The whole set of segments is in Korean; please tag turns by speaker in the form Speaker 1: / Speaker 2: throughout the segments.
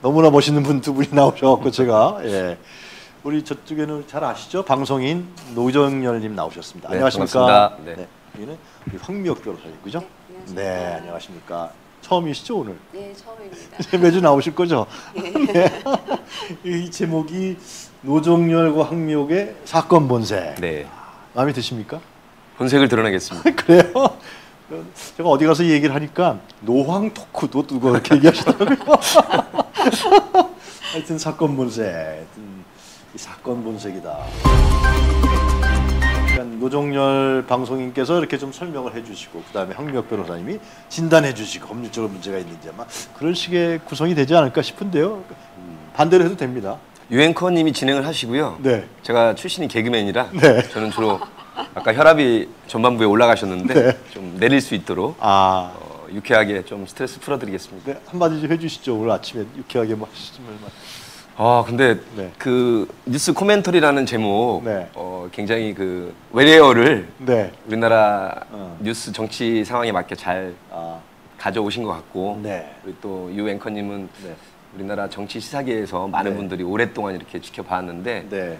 Speaker 1: 너무나 멋있는 분 두 분이 나오셔갖고 제가 예. 우리 저쪽에는 잘 아시죠? 방송인 노정열님 나오셨습니다.
Speaker 2: 네,
Speaker 1: 안녕하십니까?
Speaker 2: 반갑습니다. 네.
Speaker 1: 여기는 우리 황미옥 변호사님, 그죠?
Speaker 3: 네,
Speaker 1: 네,
Speaker 3: 안녕하십니까.
Speaker 1: 안녕하십니까? 처음이시죠 오늘?
Speaker 3: 네, 처음입니다.
Speaker 1: 매주 나오실 거죠?
Speaker 3: 네.
Speaker 1: 네. 이 제목이 노정열과 황미옥의 사건 본색.
Speaker 2: 네.
Speaker 1: 마음에 드십니까?
Speaker 2: 본색을 드러내겠습니다.
Speaker 1: 그래요? 제가 어디 가서 얘기를 하니까 노황 토크도 누가 그렇게 얘기하시더라고요. 하여튼 사건 본색, 하여튼 이 사건 본색이다. 그러니까 노정열 방송인께서 이렇게 좀 설명을 해주시고 그다음에 황미혁 변호사님이 진단해주시고 법률적으로 문제가 있는지 아마 그런 식의 구성이 되지 않을까 싶은데요. 반대로 해도 됩니다.
Speaker 2: 유앵커님이 진행을 하시고요.
Speaker 1: 네.
Speaker 2: 제가 출신이 개그맨이라
Speaker 1: 네.
Speaker 2: 저는 주로 아까 혈압이 전반부에 올라가셨는데
Speaker 1: 네.
Speaker 2: 좀 내릴 수 있도록
Speaker 1: 아,
Speaker 2: 어, 유쾌하게 좀 스트레스 풀어드리겠습니다.
Speaker 1: 네, 한마디 좀 해주시죠. 오늘 아침에 유쾌하게 뭐 하시면
Speaker 2: 아 근데
Speaker 1: 네.
Speaker 2: 그 뉴스 코멘터리라는 제목
Speaker 1: 네.
Speaker 2: 어, 굉장히 그 외래어를
Speaker 1: 네.
Speaker 2: 우리나라
Speaker 1: 어.
Speaker 2: 뉴스 정치 상황에 맞게 잘
Speaker 1: 아,
Speaker 2: 가져오신 것 같고
Speaker 1: 네.
Speaker 2: 우리 또 유 앵커님은
Speaker 1: 네.
Speaker 2: 우리나라 정치 시사계에서 많은
Speaker 1: 네.
Speaker 2: 분들이 오랫동안 이렇게 지켜봤는데
Speaker 1: 네.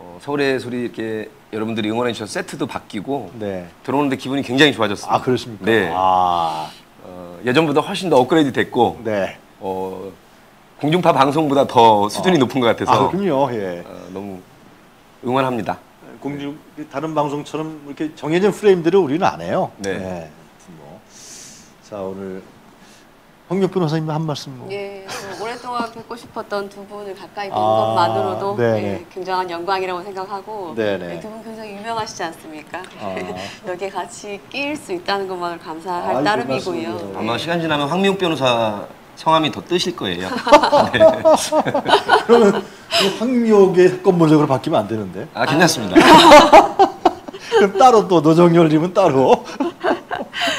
Speaker 2: 어, 서울의 소리 이렇게 여러분들이 응원해 주셔서 세트도 바뀌고
Speaker 1: 네.
Speaker 2: 들어오는데 기분이 굉장히 좋아졌습니다.
Speaker 1: 아, 그렇습니까?
Speaker 2: 네.
Speaker 1: 아,
Speaker 2: 어, 예전보다 훨씬 더 업그레이드 됐고
Speaker 1: 네.
Speaker 2: 어, 공중파 방송보다 더 수준이 높은 것 같아서
Speaker 1: 아, 그렇군요. 예.
Speaker 2: 어, 너무 응원합니다.
Speaker 1: 공주 다른 방송처럼 이렇게 정해진 프레임들을 우리는 안 해요.
Speaker 2: 네.
Speaker 1: 하여튼 뭐. 자, 오늘 황력 변호사님 한 말씀 뭐.
Speaker 3: 예, 저 오랫동안 뵙고 싶었던 두 분을 가까이 뵌
Speaker 1: 아,
Speaker 3: 것만으로도
Speaker 1: 네네.
Speaker 3: 예, 굉장한 영광이라고 생각하고
Speaker 1: 네네.
Speaker 3: 예, 두분 굉장히 유명하시지 않습니까?
Speaker 1: 아.
Speaker 3: 여기에 같이 끼일 수 있다는 것만으로 감사할
Speaker 1: 아이고,
Speaker 3: 따름이고요.
Speaker 2: 아마 시간 지나면 황미옥 변호사 성함이 더 뜨실 거예요. 네.
Speaker 1: 그러면 황미옥의 사건 본색으로 바뀌면 안 되는데.
Speaker 2: 아 괜찮습니다.
Speaker 1: 그럼 따로 또 노정열님은 따로.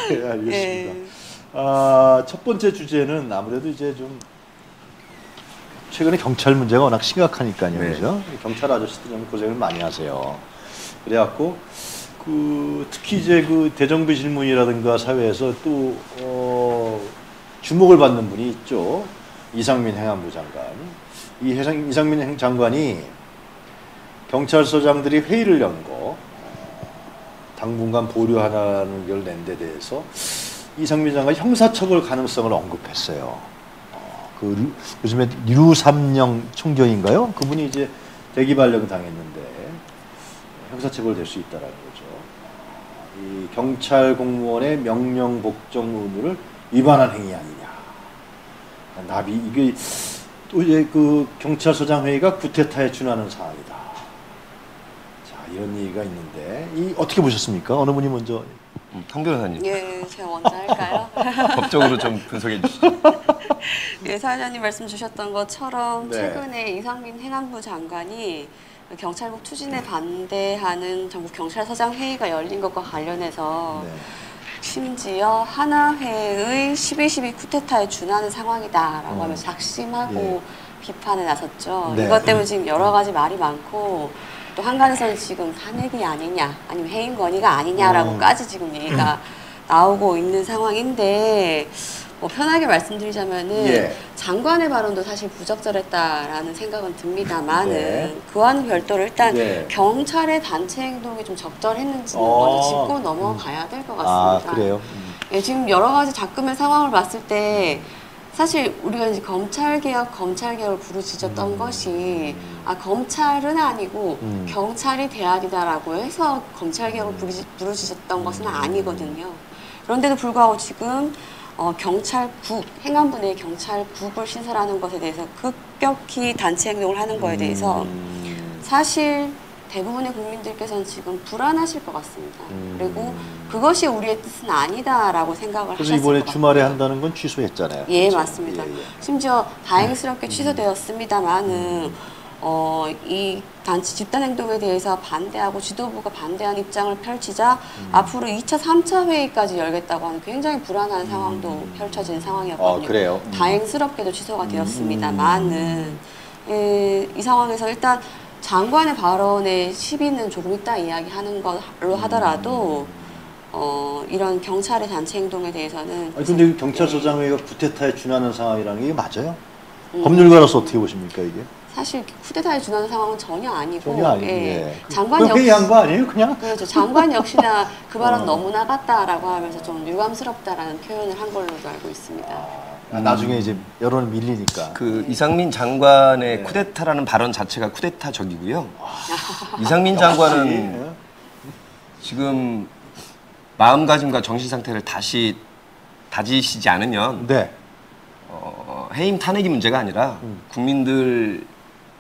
Speaker 1: 예, 알겠습니다.
Speaker 3: 예.
Speaker 1: 아, 첫 번째 주제는 아무래도 이제 좀 최근에 경찰 문제가 워낙 심각하니까요,
Speaker 2: 네.
Speaker 1: 그죠? 경찰 아저씨들이 고생을 많이 하세요. 그래갖고 그 특히 이제 그 대정부 질문이라든가 사회에서 또 어, 주목을 받는 분이 있죠. 이상민 행안부 장관. 이 해상- 이상민 행- 장관이 경찰서장들이 회의를 연 거, 어, 당분간 보류하라는 걸 낸 데 대해서 이상민 장관이 형사처벌 가능성을 언급했어요. 어, 그 류- 요즘에 류삼령 총경인가요? 그분이 이제 대기발령 당했는데 형사처벌 될 수 있다라는 거죠. 이 경찰 공무원의 명령 복종 의무를 위반한 행위 아니냐. 나비 이게 또 이제 그 경찰서장 회의가 구테타에 준하는 사안이다. 자 이런 얘기가 있는데 이 어떻게 보셨습니까? 어느 분이 먼저
Speaker 2: 음, 황 변호사님
Speaker 3: 예, 제가 먼저 할까요?
Speaker 2: 법적으로 좀 분석해 주시죠.
Speaker 3: 예, 사회자님 말씀 주셨던 것처럼
Speaker 1: 네.
Speaker 3: 최근에 이상민 행안부 장관이 경찰국 투진에 반대하는 전국 경찰서장 회의가 열린 것과 관련해서
Speaker 1: 네.
Speaker 3: 심지어 하나회의 12.12 쿠데타에 준하는 상황이다라고
Speaker 1: 어.
Speaker 3: 하면서 작심하고 비판에 나섰죠.
Speaker 1: 네.
Speaker 3: 이것 때문에 지금 여러 가지 말이 많고 또 한간에서는 지금 탄핵이 아니냐 아니면 해임 건의가 아니냐라고까지 지금 얘기가 나오고 있는 상황인데 뭐 편하게 말씀드리자면은
Speaker 1: 예.
Speaker 3: 장관의 발언도 사실 부적절했다라는 생각은 듭니다만은
Speaker 1: 네.
Speaker 3: 그와는 별도로 일단
Speaker 1: 네.
Speaker 3: 경찰의 단체 행동이 좀 적절했는지는
Speaker 1: 어.
Speaker 3: 먼저 짚고 넘어가야
Speaker 1: 될것아
Speaker 3: 같습니다.
Speaker 1: 그래요. 음.
Speaker 3: 예, 지금 여러 가지 작금의 상황을 봤을 때 사실 우리가 이제 검찰 개혁, 검찰 개혁을 부르짖었던 것이 아 검찰은 아니고
Speaker 1: 음.
Speaker 3: 경찰이 대안이다라고 해서 검찰 개혁을 부르짖, 부르짖었던 것은 아니거든요. 그런데도 불구하고 지금 어, 경찰국 행안부 내 경찰국을 신설하는 것에 대해서 급격히 단체 행동을 하는 거에 대해서
Speaker 1: 음.
Speaker 3: 사실 대부분의 국민들께서는 지금 불안하실 것 같습니다.
Speaker 1: 음.
Speaker 3: 그리고 그것이 우리의 뜻은 아니다라고 생각을
Speaker 1: 그래서
Speaker 3: 하셨을
Speaker 1: 이번에
Speaker 3: 것
Speaker 1: 주말에
Speaker 3: 같아요.
Speaker 1: 한다는 건 취소했잖아요.
Speaker 3: 예,
Speaker 1: 그렇죠?
Speaker 3: 맞습니다.
Speaker 1: 예, 예.
Speaker 3: 심지어 다행스럽게 취소되었습니다만은 어, 이 단체 집단 행동에 대해서 반대하고 지도부가 반대하는 입장을 펼치자
Speaker 1: 음.
Speaker 3: 앞으로 2차, 3차 회의까지 열겠다고 하는 굉장히 불안한 상황도 펼쳐진 상황이었거든요.
Speaker 1: 음. 아, 그래요? 음.
Speaker 3: 다행스럽게도 취소가 되었습니다만은 예, 이 상황에서 일단 장관의 발언의 시비는 조금 이따 이야기하는 걸로 하더라도 어, 이런 경찰의 단체 행동에 대해서는
Speaker 1: 아니 근데 경찰서장 회의가 구테타에 준하는 상황이라는 게 맞아요?
Speaker 3: 음.
Speaker 1: 법률가로서 어떻게 보십니까 이게?
Speaker 3: 사실 쿠데타에 준하는 상황은 전혀 아니고
Speaker 1: 전혀 아니고
Speaker 3: 예.
Speaker 1: 예.
Speaker 3: 장관 역시
Speaker 1: 회의한 거 아니에요 그냥?
Speaker 3: 그렇죠. 장관 역시나 그 발언
Speaker 1: 어.
Speaker 3: 너무 나갔다라고 하면서 좀 유감스럽다라는 표현을 한 걸로도 알고 있습니다.
Speaker 1: 아, 나중에 이제 여론 밀리니까.
Speaker 2: 그 이상민 장관의
Speaker 1: 네.
Speaker 2: 쿠데타라는 발언 자체가 쿠데타적이고요. 이상민 장관은
Speaker 1: 예.
Speaker 2: 지금 마음가짐과 정신 상태를 다시 다지시지 않으면
Speaker 1: 네.
Speaker 2: 어, 해임 탄핵이 문제가 아니라
Speaker 1: 음.
Speaker 2: 국민들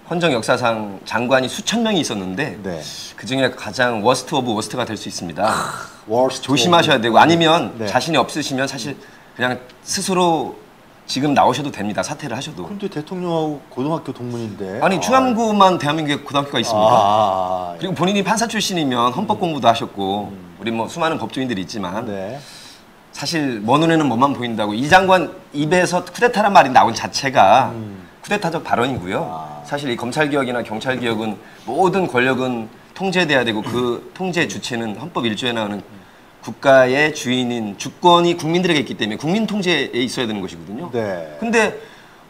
Speaker 2: 헌정 역사상 장관이 수천 명이 있었는데
Speaker 1: 네.
Speaker 2: 그 중에 가장 worst of worst가 될 수 있습니다.
Speaker 1: worst
Speaker 2: 조심하셔야 되고 아니면
Speaker 1: 네.
Speaker 2: 자신이 없으시면 사실 그냥 스스로 지금 나오셔도 됩니다. 사퇴를 하셔도.
Speaker 1: 근데 대통령하고 고등학교 동문인데.
Speaker 2: 아니 충암구만 대한민국에 고등학교가 있습니까?
Speaker 1: 아,
Speaker 2: 그리고 본인이 판사 출신이면 헌법 공부도 하셨고 우리 뭐 수많은 법조인들이 있지만
Speaker 1: 네.
Speaker 2: 사실 먼 눈에는 뭐만 보인다고 이 장관 입에서 쿠데타란 말이 나온 자체가
Speaker 1: 음.
Speaker 2: 쿠데타적 발언이고요.
Speaker 1: 아.
Speaker 2: 사실 이 검찰 개혁이나 경찰 개혁은 모든 권력은 통제돼야 되고 그 통제 주체는 헌법 1조에 나오는 국가의 주인인 주권이 국민들에게 있기 때문에 국민 통제에 있어야 되는 것이거든요.
Speaker 1: 네.
Speaker 2: 근데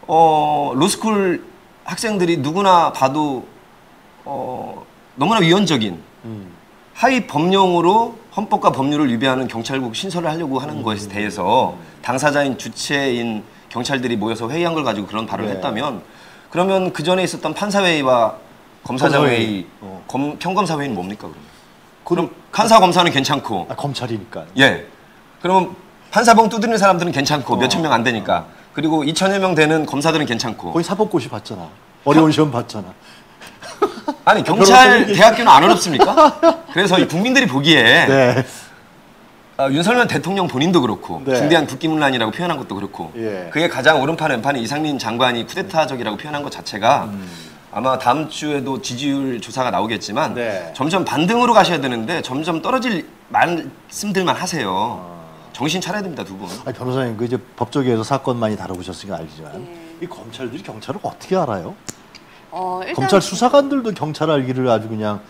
Speaker 2: 어 로스쿨 학생들이 누구나 봐도 어 너무나 위헌적인
Speaker 1: 음.
Speaker 2: 하위 법령으로 헌법과 법률을 위배하는 경찰국 신설을 하려고 하는 것에 대해서 당사자인 주체인 경찰들이 모여서 회의한 걸 가지고 그런 발언을
Speaker 1: 네.
Speaker 2: 했다면 그러면 그 전에 있었던 판사회의와 검사장
Speaker 1: 검사회의.
Speaker 2: 회의,
Speaker 1: 어.
Speaker 2: 검, 평검사회의는 뭡니까 그러면?
Speaker 1: 그럼
Speaker 2: 판사 검사는 괜찮고
Speaker 1: 아, 검찰이니까.
Speaker 2: 예. 그러면 판사봉 두드리는 사람들은 괜찮고
Speaker 1: 어.
Speaker 2: 몇천 명 안 되니까. 그리고 2천여 명 되는 검사들은 괜찮고.
Speaker 1: 거기 사법고시 봤잖아. 어려운 시험 봤잖아.
Speaker 2: 아니 경찰 대학교는 안 어렵습니까? 그래서 이 국민들이 보기에
Speaker 1: 네.
Speaker 2: 아, 윤석열 대통령 본인도 그렇고
Speaker 1: 네.
Speaker 2: 중대한 국기문란이라고 표현한 것도 그렇고
Speaker 1: 예.
Speaker 2: 그게 가장 오른팔 왼팔인 이상민 장관이 쿠데타적이라고 표현한 것 자체가
Speaker 1: 음.
Speaker 2: 아마 다음 주에도 지지율 조사가 나오겠지만
Speaker 1: 네.
Speaker 2: 점점 반등으로 가셔야 되는데 점점 떨어질 말씀들만 하세요.
Speaker 1: 아.
Speaker 2: 정신 차려야 됩니다 두 분.
Speaker 1: 아니, 변호사님 그 이제 법조계에서 사건 많이 다뤄보셨으니까 알지만
Speaker 3: 네.
Speaker 1: 이 검찰들이 경찰을 어떻게 알아요?
Speaker 3: 어, 일단
Speaker 1: 검찰 수사관들도 경찰 알기를 아주 그냥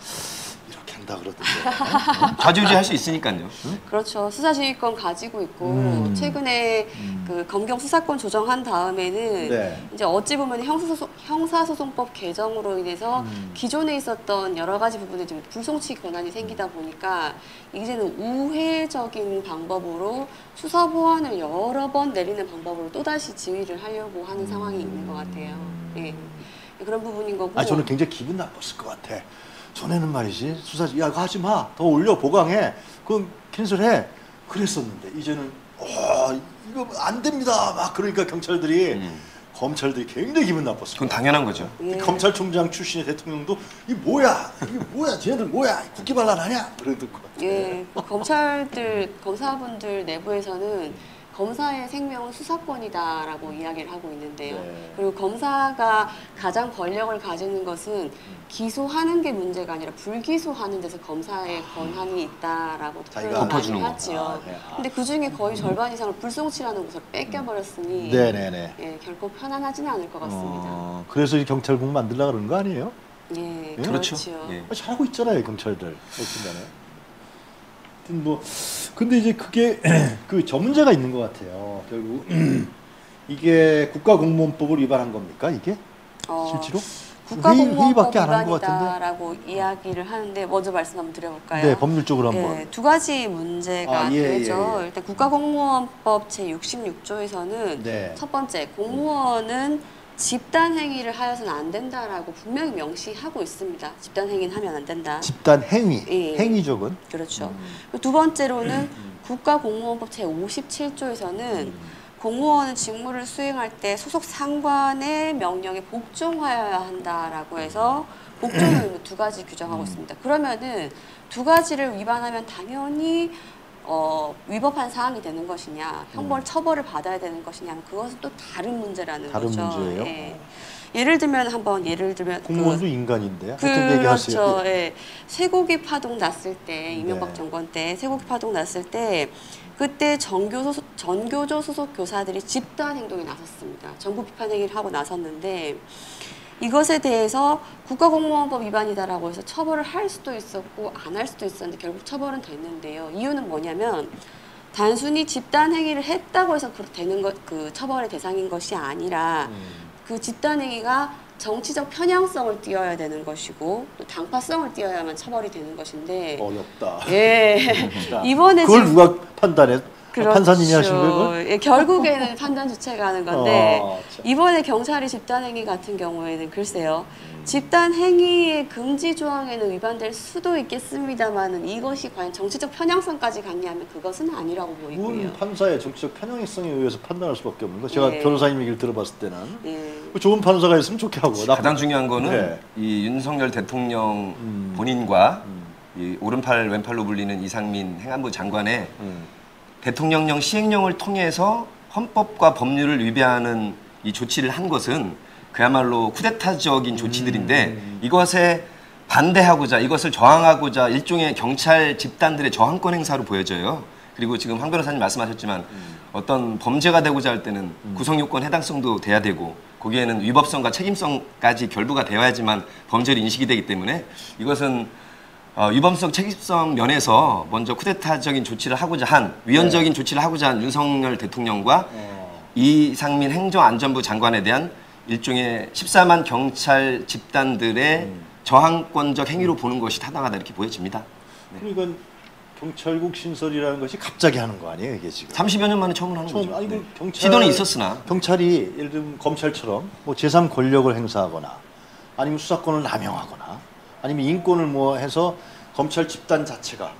Speaker 1: 한다 그러던데.
Speaker 2: 좌지우지 할 수 있으니까요.
Speaker 3: 그렇죠. 수사지휘권 가지고 있고
Speaker 1: 음.
Speaker 3: 최근에 그 검경 수사권 조정한 다음에는
Speaker 1: 네.
Speaker 3: 이제 어찌 보면 형사소송, 형사소송법 개정으로 인해서
Speaker 1: 음.
Speaker 3: 기존에 있었던 여러 가지 부분에 좀 불송치 권한이 생기다 보니까 이제는 우회적인 방법으로 수사 보안을 여러 번 내리는 방법으로 또 다시 지휘를 하려고 하는 상황이 있는 것 같아요. 예. 그런 부분인 거고.
Speaker 1: 아 저는 굉장히 기분 나빴을 것 같아. 전에는 말이지 수사 야 그거 하지 마. 더 올려 보강해. 그건 캔슬해. 그랬었는데 이제는 와 이거 안 됩니다. 막 그러니까 경찰들이
Speaker 2: 음.
Speaker 1: 검찰들이 굉장히 기분 나빴을
Speaker 2: 그건. 당연한 거죠.
Speaker 3: 예.
Speaker 1: 검찰총장 출신의 대통령도 이 뭐야 이게 뭐야 쟤네들 뭐야 국기 반란하냐 그랬던 것 같아.
Speaker 3: 예, 검찰들 검사분들 내부에서는 검사의 생명은 수사권이다라고 이야기를 하고 있는데요.
Speaker 1: 네.
Speaker 3: 그리고 검사가 가장 권력을 가지는 것은 기소하는 게 문제가 아니라 불기소하는 데서 검사의 권한이 있다라고
Speaker 2: 덮어주는 거.
Speaker 3: 하지요.
Speaker 1: 아, 네. 아.
Speaker 3: 근데 그 중에 거의 절반 이상을 불송치라는 것을 뺏겨버렸으니
Speaker 1: 네네네.
Speaker 3: 예, 결코 편안하지는 않을 것 같습니다.
Speaker 1: 어, 그래서 이 경찰국 만들라 그러는 거 아니에요?
Speaker 3: 예,
Speaker 2: 그렇죠.
Speaker 3: 그렇죠.
Speaker 2: 예.
Speaker 1: 아, 잘하고 있잖아요 경찰들 어쨌든간에 하여튼 뭐 근데 이제 그게 그 저 문제가 있는 것 같아요 결국 이게 국가공무원법을 위반한 겁니까 이게
Speaker 3: 어,
Speaker 1: 실제로
Speaker 3: 국가공무원법 위반이다라고 이야기를 하는데 먼저 말씀 한번 드려볼까요?
Speaker 1: 네 법률적으로 한번
Speaker 3: 예, 두 가지 문제가
Speaker 1: 아, 예,
Speaker 3: 되죠.
Speaker 1: 예, 예.
Speaker 3: 일단 국가공무원법 제 66조에서는
Speaker 1: 네.
Speaker 3: 첫 번째 공무원은 집단 행위를 하여서는 안 된다라고 분명히 명시하고 있습니다. 집단 행위는 하면 안 된다.
Speaker 1: 집단 행위
Speaker 3: 예.
Speaker 1: 행위적은
Speaker 3: 그렇죠.
Speaker 1: 음.
Speaker 3: 두 번째로는 국가공무원법 제 57조에서는
Speaker 1: 음.
Speaker 3: 공무원은 직무를 수행할 때 소속 상관의 명령에 복종하여야 한다라고 해서 복종 의무 두 가지 규정하고 있습니다. 그러면은 두 가지를 위반하면 당연히 어, 위법한 사항이 되는 것이냐, 형벌 처벌을 받아야 되는 것이냐, 그것은 또 다른 문제라는
Speaker 1: 다른
Speaker 3: 거죠.
Speaker 1: 문제예요?
Speaker 3: 예. 예를 들면 한번 예를 들면 그
Speaker 1: 공무원도 인간인데 하여튼 얘기하세요
Speaker 3: 그렇죠. 예. 쇠고기 파동 났을 때 이명박
Speaker 1: 네.
Speaker 3: 정권 때 쇠고기 파동 났을 때 그때 전교조 전교조 소속 교사들이 집단 행동에 나섰습니다. 정부 비판 행위를 하고 나섰는데 이것에 대해서 국가공무원법 위반이다라고 해서 처벌을 할 수도 있었고 안 할 수도 있었는데 결국 처벌은 됐는데요. 이유는 뭐냐면 단순히 집단 행위를 했다고 해서 그 되는 것, 그 처벌의 대상인 것이 아니라
Speaker 1: 음.
Speaker 3: 그 집단 행위가 정치적 편향성을 띄어야 되는 것이고 또 당파성을 띄어야만 처벌이 되는 것인데
Speaker 1: 어렵다.
Speaker 3: 예 이번에
Speaker 1: 그걸 누가 판단해?
Speaker 3: 그렇죠.
Speaker 1: 판사님이 하신 거예요?
Speaker 3: 예, 결국에는 판단 주체가 하는 건데
Speaker 1: 어, 참.
Speaker 3: 이번에 경찰이 집단 행위 같은 경우에는 글쎄요.
Speaker 1: 음.
Speaker 3: 집단 행위의 금지 조항에는 위반될 수도 있겠습니다만은 이것이 과연 정치적 편향성까지 갔냐면 그것은 아니라고 보이고요.
Speaker 1: 문 판사의 정치적 편향성에 의해서 판단할 수밖에 없는 거. 제가
Speaker 3: 네.
Speaker 1: 변호사님 얘기를 들어봤을 때는
Speaker 3: 예.
Speaker 1: 그 좋은 판사가 있으면 좋게 하고 나쁜-
Speaker 2: 가장 중요한 거는
Speaker 1: 네.
Speaker 2: 이 윤석열 대통령
Speaker 1: 음.
Speaker 2: 본인과
Speaker 1: 음.
Speaker 2: 이 오른팔 왼팔로 불리는 이상민 행안부 장관의
Speaker 1: 음.
Speaker 2: 대통령령 시행령을 통해서 헌법과 법률을 위배하는 이 조치를 한 것은 그야말로 쿠데타적인 조치들인데
Speaker 1: 음.
Speaker 2: 이것에 반대하고자 이것을 저항하고자 일종의 경찰 집단들의 저항권 행사로 보여져요. 그리고 지금 황 변호사님 말씀하셨지만
Speaker 1: 음.
Speaker 2: 어떤 범죄가 되고자 할 때는 구성 요건 해당성도 돼야 되고 거기에는 위법성과 책임성까지 결부가 되어야지만 범죄로 인식이 되기 때문에 이것은 어, 위법성 책임성 면에서 먼저 쿠데타적인 조치를 하고자 한 위헌적인 조치를 하고자 한 윤석열 대통령과
Speaker 1: 어.
Speaker 2: 이상민 행정안전부 장관에 대한 일종의 14만 경찰 집단들의 저항권적 행위로 보는 것이 타당하다 이렇게 보여집니다.
Speaker 1: 그러니까 경찰국 신설이라는 것이 갑자기 하는 거 아니에요, 이게 지금?
Speaker 2: 30여 년 만에 처음 하는
Speaker 1: 처음
Speaker 2: 거죠.
Speaker 1: 아니 그
Speaker 2: 네.
Speaker 1: 경찰
Speaker 2: 시도는 있었으나
Speaker 1: 경찰이 예를 들면 검찰처럼 뭐 제3 권력을 행사하거나 아니면 수사권을 남용하거나 아니면 인권을 뭐 해서 검찰 집단 자체가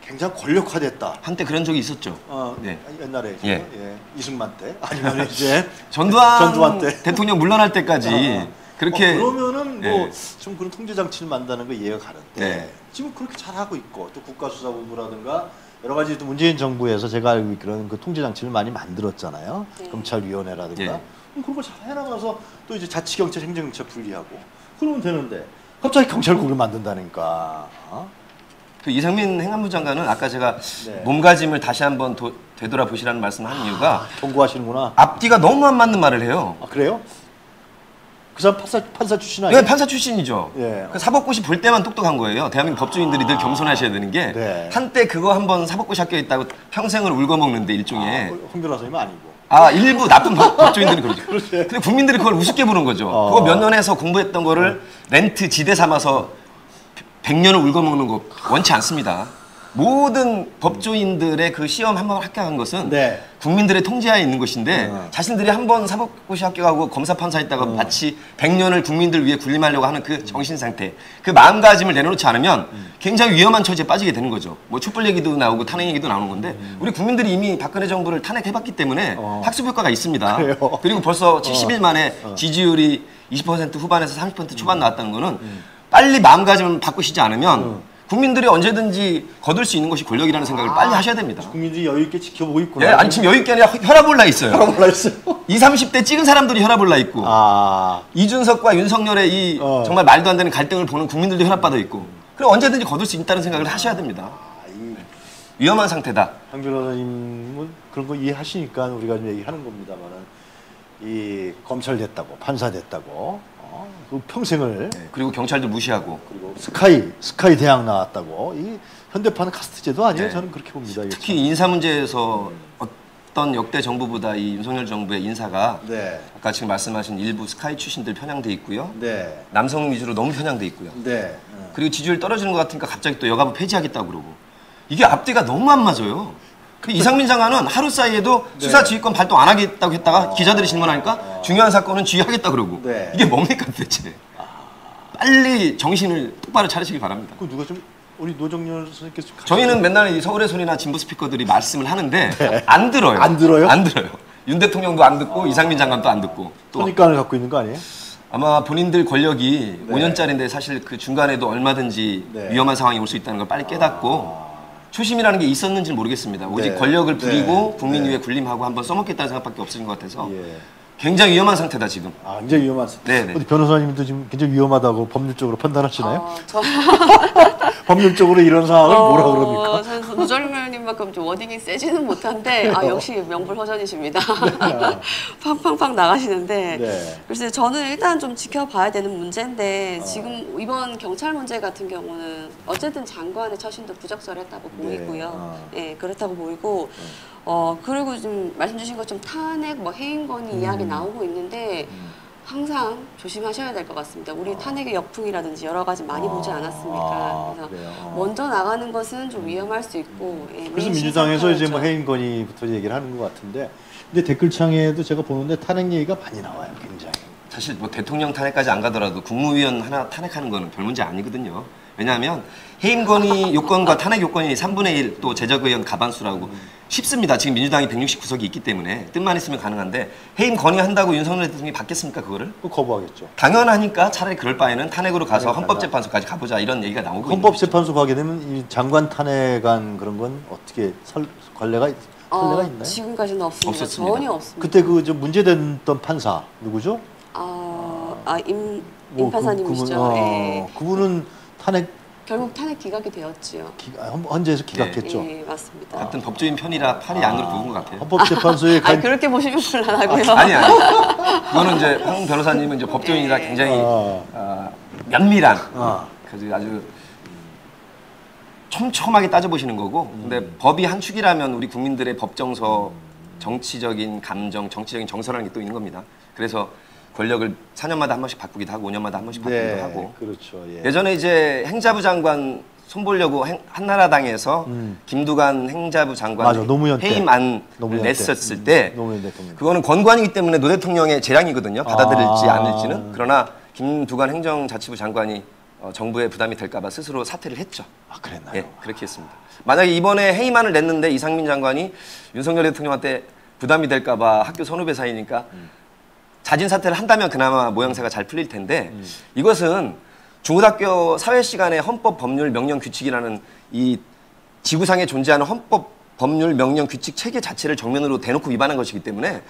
Speaker 1: 굉장히 권력화됐다.
Speaker 2: 한때 그런 적이 있었죠.
Speaker 1: 어,
Speaker 2: 네.
Speaker 1: 옛날에
Speaker 2: 예.
Speaker 1: 예. 이승만 때 아니면 이제
Speaker 2: 전두환,
Speaker 1: 전두환 때.
Speaker 2: 대통령 물러날 때까지
Speaker 1: 어,
Speaker 2: 그렇게
Speaker 1: 어, 그러면은 뭐
Speaker 2: 예.
Speaker 1: 좀 그런 통제 장치를 만드는 거 이해가 가는데
Speaker 2: 네.
Speaker 1: 지금 그렇게 잘 하고 있고 또 국가수사본부라든가 여러 가지 또 문재인 정부에서 제가 알고 있기로는 그 통제 장치를 많이 만들었잖아요.
Speaker 3: 네.
Speaker 1: 검찰위원회라든가
Speaker 2: 예.
Speaker 1: 그럼 그런 거잘 해나가서 또 이제 자치경찰, 행정경찰 분리하고 그러면 되는데 갑자기 경찰국을 만든다니까. 어?
Speaker 2: 그 이상민 행안부 장관은 아까 제가
Speaker 1: 네.
Speaker 2: 몸가짐을 다시 한번 도- 되돌아 보시라는 말씀을 하는 이유가
Speaker 1: 경고하시는구나.
Speaker 2: 앞뒤가 너무 안 맞는 말을 해요.
Speaker 1: 아 그래요? 그 사람 판사 판사 출신 아니에요?
Speaker 2: 예, 판사 출신이죠.
Speaker 1: 예.
Speaker 2: 그 사법고시 볼 때만 똑똑한 거예요. 대한민국 법조인들이 늘 겸손하셔야 되는 게
Speaker 1: 네.
Speaker 2: 한때 그거 한번 사법고시 합격했다고 평생을 울고 먹는데 일종의
Speaker 1: 아, 홍 변호사님은 아니고.
Speaker 2: 아 일부 나쁜 법- 법조인들이 그러죠. 근데 국민들이 그걸 우습게 보는 거죠.
Speaker 1: 어.
Speaker 2: 그거 몇년 해서 공부했던 거를 렌트 지대 삼아서 100년을 울고 먹는 거 원치 않습니다. 모든 법조인들의 그 시험 한 번 합격한 것은
Speaker 1: 네.
Speaker 2: 국민들의 통제하에 있는 것인데
Speaker 1: 어.
Speaker 2: 자신들이 한 번 사법고시 합격하고 검사 판사 있다가 마치 100년을 국민들 위해 군림하려고 하는 그 정신 상태, 그 마음가짐을 내려놓지 않으면 굉장히 위험한 처지에 빠지게 되는 거죠. 뭐 촛불 얘기도 나오고 탄핵 얘기도 나오는 건데 우리 국민들이 이미 박근혜 정부를 탄핵해봤기 때문에
Speaker 1: 어.
Speaker 2: 학습 효과가 있습니다.
Speaker 1: 그래요?
Speaker 2: 그리고 벌써 70일 만에 지지율이 20% 후반에서 30% 초반 나왔다는 거는 빨리 마음가짐을 바꾸시지 않으면 국민들이 언제든지 거둘 수 있는 것이 권력이라는 생각을 빨리 하셔야 됩니다.
Speaker 1: 국민들이 여유 있게 지켜보고 있구나.
Speaker 2: 예, 아니 지금 여유 있게 아니라 혈압 올라 있어요.
Speaker 1: 몰라 있어요.
Speaker 2: 20, 30대 찍은 사람들이 혈압 올라 있고
Speaker 1: 아.
Speaker 2: 이준석과 윤석열의 이
Speaker 1: 어.
Speaker 2: 정말 말도 안 되는 갈등을 보는 국민들도 혈압 받아 있고 그럼 언제든지 거둘 수 있다는 생각을 하셔야 됩니다.
Speaker 1: 아, 이
Speaker 2: 위험한 상태다.
Speaker 1: 황 변호사님은 그런 거 이해하시니까 우리가 좀 얘기하는 겁니다만은 이 검찰 됐다고 판사 됐다고 평생을
Speaker 2: 그리고 경찰도 무시하고
Speaker 1: 그리고 스카이 스카이 대학 나왔다고 이 현대판 카스트제도 아니에요
Speaker 2: 네.
Speaker 1: 저는 그렇게 봅니다.
Speaker 2: 특히 인사 문제에서 어떤 역대 정부보다 이 윤석열 정부의 인사가
Speaker 1: 참. 네,
Speaker 2: 아까 지금 말씀하신 일부 스카이 출신들 편향돼 있고요.
Speaker 1: 네,
Speaker 2: 남성 위주로 너무 편향돼 있고요.
Speaker 1: 네. 어.
Speaker 2: 그리고 지지율 떨어지는 것 같으니까 갑자기 또 여가부 폐지하겠다고 그러고 이게 앞뒤가 너무 안 맞아요. 그 이상민 장관은 하루 사이에도
Speaker 1: 네.
Speaker 2: 수사 지휘권 발동 안 하겠다고 했다가 기자들이 질문하니까 중요한 사건은 지휘하겠다 그러고
Speaker 1: 네.
Speaker 2: 이게 뭡니까 도대체? 빨리 정신을 똑바로 차리시기 바랍니다.
Speaker 1: 그 누가 좀 우리 노정열 선생님께서 좀
Speaker 2: 저희는 맨날 이 서울의 소리나 진보 스피커들이 말씀을 하는데 안 들어요.
Speaker 1: 네. 안 들어요?
Speaker 2: 안 들어요. 윤 대통령도 안 듣고 이상민 장관도 안 듣고 또
Speaker 1: 선입관을 갖고 있는 거 아니에요?
Speaker 2: 아마 본인들 권력이
Speaker 1: 네.
Speaker 2: 5년짜리인데 사실 그 중간에도 얼마든지
Speaker 1: 네.
Speaker 2: 위험한 상황이 올 수 있다는 걸 빨리 깨닫고 초심이라는 게 있었는지는 모르겠습니다. 오직
Speaker 1: 네.
Speaker 2: 권력을 부리고
Speaker 1: 네.
Speaker 2: 국민
Speaker 1: 네.
Speaker 2: 위에 군림하고 한번 써먹겠다는 생각밖에 없으신 것 같아서
Speaker 1: 예.
Speaker 2: 굉장히 위험한 상태다 지금.
Speaker 1: 아, 굉장히 위험한.
Speaker 2: 네, 네.
Speaker 1: 어디 변호사님도 지금 굉장히 위험하다고 법률적으로 판단하시나요?
Speaker 3: 어, 저
Speaker 1: 법률적으로 이런 상황을 뭐라
Speaker 3: 어,
Speaker 1: 그럽니까?
Speaker 3: 저는 노정열님만큼 좀 워딩이 세지는 못한데 아, 역시 명불허전이십니다. 팡팡팡 나가시는데
Speaker 1: 네.
Speaker 3: 글쎄 저는 일단 좀 지켜봐야 되는 문제인데 지금 이번 경찰 문제 같은 경우는 어쨌든 장관의 처신도 부적절했다고
Speaker 1: 네.
Speaker 3: 보이고요.
Speaker 1: 어.
Speaker 3: 예, 그렇다고 보이고 어 그리고 좀 말씀 주신 것처럼 탄핵 뭐 해임 건의
Speaker 1: 음.
Speaker 3: 이야기 나오고 있는데 항상 조심하셔야 될 것 같습니다. 우리 탄핵의 역풍이라든지 여러 가지 많이 보지
Speaker 1: 아,
Speaker 3: 않았습니까? 그래서
Speaker 1: 그래요? 어.
Speaker 3: 먼저 나가는 것은 좀 위험할 수 있고. 예,
Speaker 1: 그래서 민주당에서 이제 뭐. 해임 건의부터 얘기를 하는 것 같은데 근데 댓글창에도 제가 보는데 탄핵 얘기가 많이 나와요 굉장히
Speaker 2: 사실 뭐 대통령 탄핵까지 안 가더라도 국무위원 하나 탄핵하는 거는 별 문제 아니거든요. 왜냐하면 해임 건의 요건과 탄핵 요건이 3분의 1 또 제적 의원 가반수라고 쉽습니다. 지금 민주당이 169석이 있기 때문에 뜻만 있으면 가능한데 해임 건의한다고 윤석열 대통령이 받겠습니까 그거를?
Speaker 1: 그 거부하겠죠
Speaker 2: 당연하니까 차라리 그럴 바에는 탄핵으로 가서
Speaker 1: 탄핵
Speaker 2: 헌법재판소까지 가보자 이런 얘기가 나오고.
Speaker 1: 헌법재판소 가게 되면 이 장관 탄핵안 그런 건 어떻게 설, 관례가 있-
Speaker 3: 어,
Speaker 1: 선례가 있나요?
Speaker 3: 지금까지는 없습니다.
Speaker 2: 없었습니다.
Speaker 3: 전혀 없습니다.
Speaker 1: 그때 그 좀 문제됐던 판사 누구죠?
Speaker 3: 어, 아, 임, 뭐임 판사님이시죠.
Speaker 1: 그, 그분,
Speaker 3: 예.
Speaker 1: 어, 그분은 탄핵
Speaker 3: 결국 탄핵 기각이 되었지요.
Speaker 1: 기, 아, 헌- 헌재에서 기각했죠.
Speaker 3: 예, 맞습니다.
Speaker 2: 같은 법조인 편이라 팔이 안으로 굽은 것 같아요.
Speaker 1: 헌법재판소에
Speaker 3: 아,
Speaker 1: 간
Speaker 3: 그렇게 보시면 곤란하고요.
Speaker 2: 아 니 아니. 그거는 이제 황 변호사님은 이제 법조인이라
Speaker 3: 네.
Speaker 2: 굉장히
Speaker 1: 아.
Speaker 2: 어, 면밀한
Speaker 1: 아.
Speaker 2: 그래서 아주 촘촘하게 따져보시는 거고 근데 법이 한 축이라면 우리 국민들의 법정서 정치적인 감정 정치적인 정서라는 게 또 있는 겁니다 그래서 권력을 4년마다 한 번씩 바꾸기도 하고 5년마다 한 번씩 바꾸기도
Speaker 1: 네,
Speaker 2: 하고
Speaker 1: 그렇죠. 예.
Speaker 2: 예전에 이제 행자부 장관 손보려고 행- 한나라당에서
Speaker 1: 음.
Speaker 2: 김두관 행자부 장관
Speaker 1: 맞아.
Speaker 2: 해임안 냈었을
Speaker 1: 음,
Speaker 2: 때
Speaker 1: 노무현 대통령.
Speaker 2: 그거는 권관이기 때문에 노 대통령의 재량이거든요. 받아들일지
Speaker 1: 아.
Speaker 2: 안 될지는. 그러나 김두관 행정자치부 장관이 어, 정부에 부담이 될까봐 스스로 사퇴를 했죠.
Speaker 1: 아 그랬나요?
Speaker 2: 예, 그렇게 했습니다. 만약에 이번에 해임안을 냈는데 이상민 장관이 윤석열 대통령한테 부담이 될까봐 학교 선후배 사이니까 자진 사퇴를 한다면 그나마 모양새가 잘 풀릴 텐데 이것은 중고등학교 사회 시간에 헌법 법률 명령 규칙이라는 이 지구상에 존재하는 헌법 법률 명령 규칙 체계 자체를 정면으로 대놓고 위반한 것이기 때문에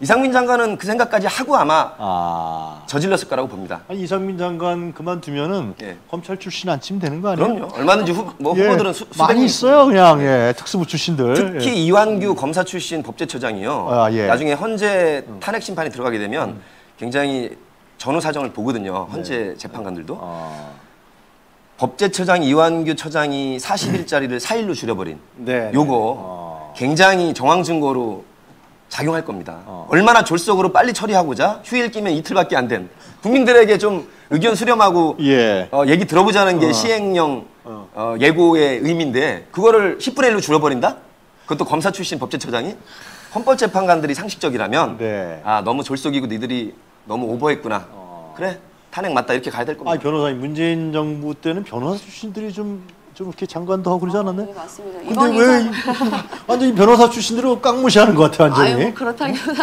Speaker 2: 이상민 장관은 그 생각까지 하고 아마
Speaker 1: 아.
Speaker 2: 저질렀을 거라고 봅니다.
Speaker 1: 아니 이상민 장관 그만두면은
Speaker 2: 예.
Speaker 1: 검찰 출신 안 치면 되는 거 아니에요?
Speaker 2: 그럼요. 얼마든지 후, 뭐
Speaker 1: 예,
Speaker 2: 후보들은 수,
Speaker 1: 많이
Speaker 2: 명
Speaker 1: 있어요, 그냥 예, 특수부 출신들.
Speaker 2: 특히
Speaker 1: 예.
Speaker 2: 이완규 검사 출신 법제처장이요.
Speaker 1: 아, 예.
Speaker 2: 나중에 헌재 탄핵 심판이 들어가게 되면 굉장히 전후 사정을 보거든요. 헌재 재판관들도.
Speaker 1: 아,
Speaker 2: 법제처장 이완규 처장이 40일짜리를 4일로 줄여버린
Speaker 1: 네.
Speaker 2: 요거
Speaker 1: 어.
Speaker 2: 굉장히 정황 증거로 작용할 겁니다.
Speaker 1: 어.
Speaker 2: 얼마나 졸속으로 빨리 처리하고자 휴일 끼면 이틀밖에 안 된 국민들에게 좀 의견 수렴하고
Speaker 1: 예.
Speaker 2: 어, 얘기 들어보자는 게
Speaker 1: 어.
Speaker 2: 시행령
Speaker 1: 어.
Speaker 2: 어, 예고의 의미인데 그거를 10분의 1로 줄여버린다? 그것도 검사 출신 법제처장이 헌법재판관들이 상식적이라면
Speaker 1: 네.
Speaker 2: 아 너무 졸속이고 니들이 너무 오버했구나.
Speaker 1: 어.
Speaker 2: 그래 탄핵 맞다 이렇게 가야 될 겁니다.
Speaker 1: 아 변호사님 문재인 정부 때는 변호사 출신들이 좀 좀 이렇게 장관도 하고 그러지 않았나요?
Speaker 3: 네, 맞습니다.
Speaker 1: 근데
Speaker 3: 이번
Speaker 1: 왜 완전히 변호사 출신들을 깡무시하는 것 같아 완전히.
Speaker 3: 아유 뭐 그렇다기보다